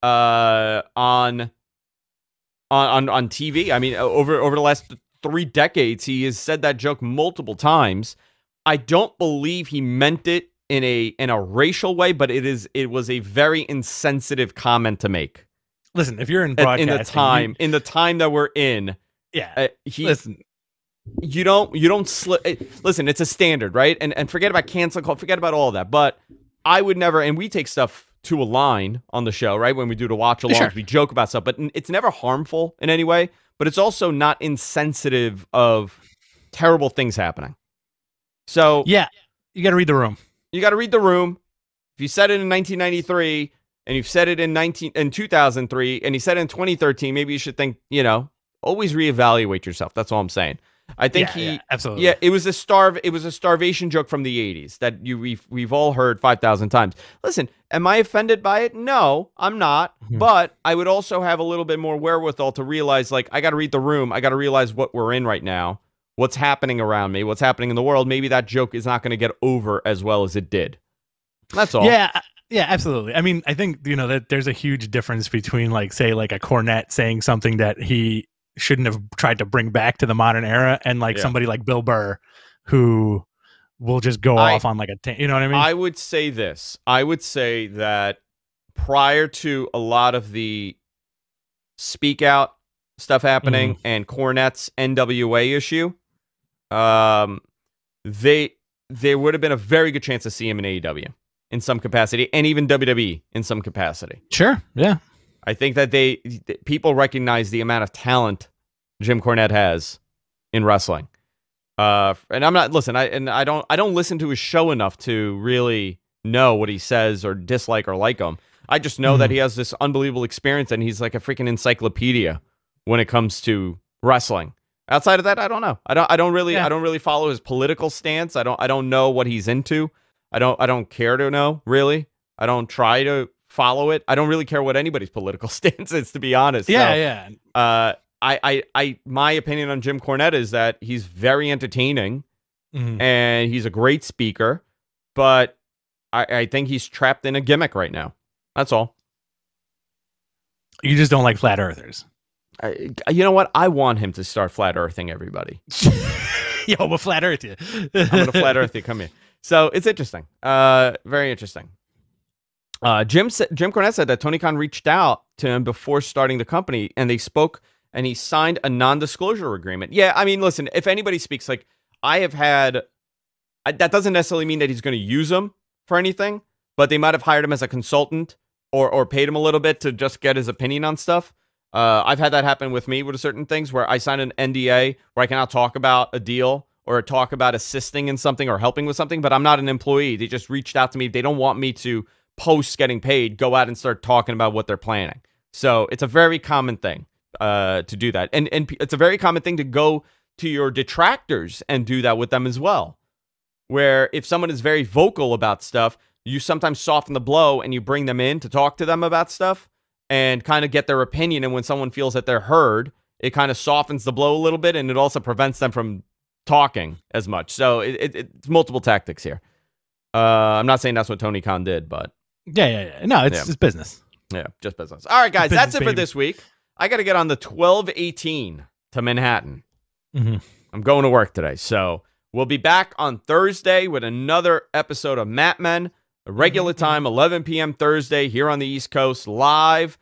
uh on on on, on TV. I mean over over the last 3 decades he has said that joke multiple times. I don't believe he meant it in a in a racial way, but it is it was a very insensitive comment to make. Listen, if you're in broadcasting, in the time in the time that we're in, yeah. uh, he listen, you don't you don't slip listen it's a standard right and and forget about cancel call forget about all that but i would never and we take stuff to a line on the show right when we do the watch alongs Sure. we joke about stuff but it's never harmful in any way but it's also not insensitive of terrible things happening so yeah, you got to read the room. You got to read the room if you said it in 1993 and you've said it in 19 in 2003 and you said it in 2013 maybe you should think you know always reevaluate yourself that's all i'm saying i think yeah, he yeah, absolutely. yeah, it was a starve. It was a starvation joke from the '80s that you we've we've all heard five thousand times. Listen, am I offended by it? No, I'm not. Mhm. But I would also have a little bit more wherewithal to realize, like, I got to read the room. I got to realize what we're in right now, what's happening around me, what's happening in the world. Maybe that joke is not going to get over as well as it did. That's all. Yeah, yeah, absolutely. I mean, I think you know that there's a huge difference between like say like a Cornette saying something that he shouldn't have tried to bring back to the modern era, and like Yeah. somebody like Bill Burr who will just go I- off on like a ta- you know what I mean? I would say this. I would say that prior to a lot of the speak out stuff happening mm. and Cornette's NWA issue, um, they there would have been a very good chance to see him in AEW in some capacity, and even WWE in some capacity. sure. Yeah. I think that they th- people recognize the amount of talent Jim Cornette has in wrestling. Uh, and I'm not listen. I and I don't I don't listen to his show enough to really know what he says or dislike or like him. I just know that Mhm. he has this unbelievable experience and he's like a freaking encyclopedia when it comes to wrestling. Outside of that, I don't know. I don't I don't really Yeah. I don't really follow his political stance. I don't I don't know what he's into. I don't I don't care to know, really. I don't try to follow it. I don't really care what anybody's political stance is to be honest. Yeah, So, yeah. uh I, I, I, my opinion on Jim Cornette is that he's very entertaining Mhm. and he's a great speaker, but I, I think he's trapped in a gimmick right now. That's all. You just don't like flat earthers. I, you know what? I want him to start flat earthing everybody. Yo, what flat earth you? I'm gonna flat earth you. Come here. So it's interesting. Uh, very interesting. Uh, Jim Jim Cornette said that Tony Khan reached out to him before starting the company, and they spoke, and he signed a non-disclosure agreement. Yeah, I mean, listen, if anybody speaks, like I have had, I, that doesn't necessarily mean that he's going to use them for anything, but they might have hired him as a consultant or or paid him a little bit to just get his opinion on stuff. Uh, I've had that happen with me with certain things where I sign an NDA where I cannot talk about a deal or talk about assisting in something or helping with something, but I'm not an employee. They just reached out to me. They don't want me to post getting paid, go out and start talking about what they're planning. So it's a very common thing uh, to do that, and and it's a very common thing to go to your detractors and do that with them as well. Where if someone is very vocal about stuff, you sometimes soften the blow and you bring them in to talk to them about stuff and kind of get their opinion. And when someone feels that they're heard, it kind of softens the blow a little bit, and it also prevents them from talking as much. So it, it, it's multiple tactics here. Uh, I'm not saying that's what Tony Khan did, but yeah, yeah, yeah. No, it's Yeah. it's business. yeah, just business. All right, guys, Business, that's it for baby. this week. I got to get on the 1218 to Manhattan. hmm I'm going to work today. So we'll be back on Thursday with another episode of Mat Men, a regular Mhm. time, 11 p.m. Thursday here on the East Coast, live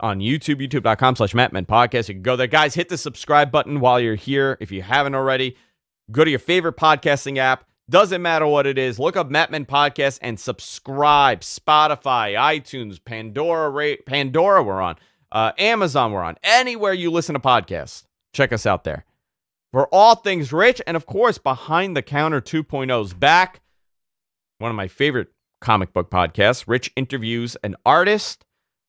on YouTube, youtube.com slash Mat Men Podcast. You can go there. Guys, hit the subscribe button while you're here if you haven't already. Go to your favorite podcasting app. Doesn't matter what it is. Look up Mat Men Podcast and subscribe. Spotify, iTunes, Pandora, Pandora, we're on. Uh, Amazon, we're on. Anywhere you listen to podcasts, check us out there for all things rich. And of course, Behind the Counter 2.0's back. One of my favorite comic book podcasts. Rich interviews an artist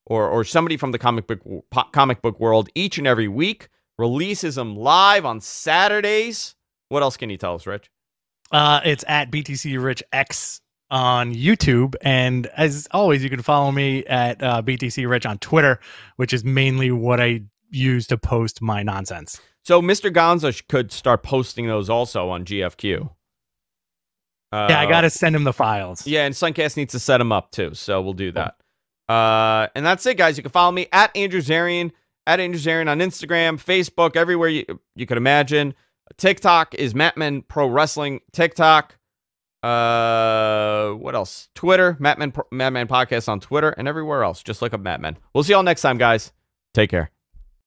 or, or somebody from the comic book po- comic book world each and every week. releases them live on Saturdays. What else can you tell us, Rich? Uh, it's at BTC Rich X on YouTube, and as always, you can follow me at uh, BTC Rich on Twitter, which is mainly what I use to post my nonsense. So Mr. Gonza could start posting those also on GFQ. Uh, yeah, I got to send him the files. Yeah, and Suncast needs to set them up too, so we'll do that. Uh, and that's it, guys. You can follow me at Andrew Zarian, at Andrew Zarian on Instagram, Facebook, everywhere you, you could imagine. TikTok is Mat Men Pro Wrestling TikTok. Uh, what else? Twitter, Mat Men, Mattman Podcast on Twitter, and everywhere else. Just look up Mat Men. We'll see y'all next time, guys. Take care.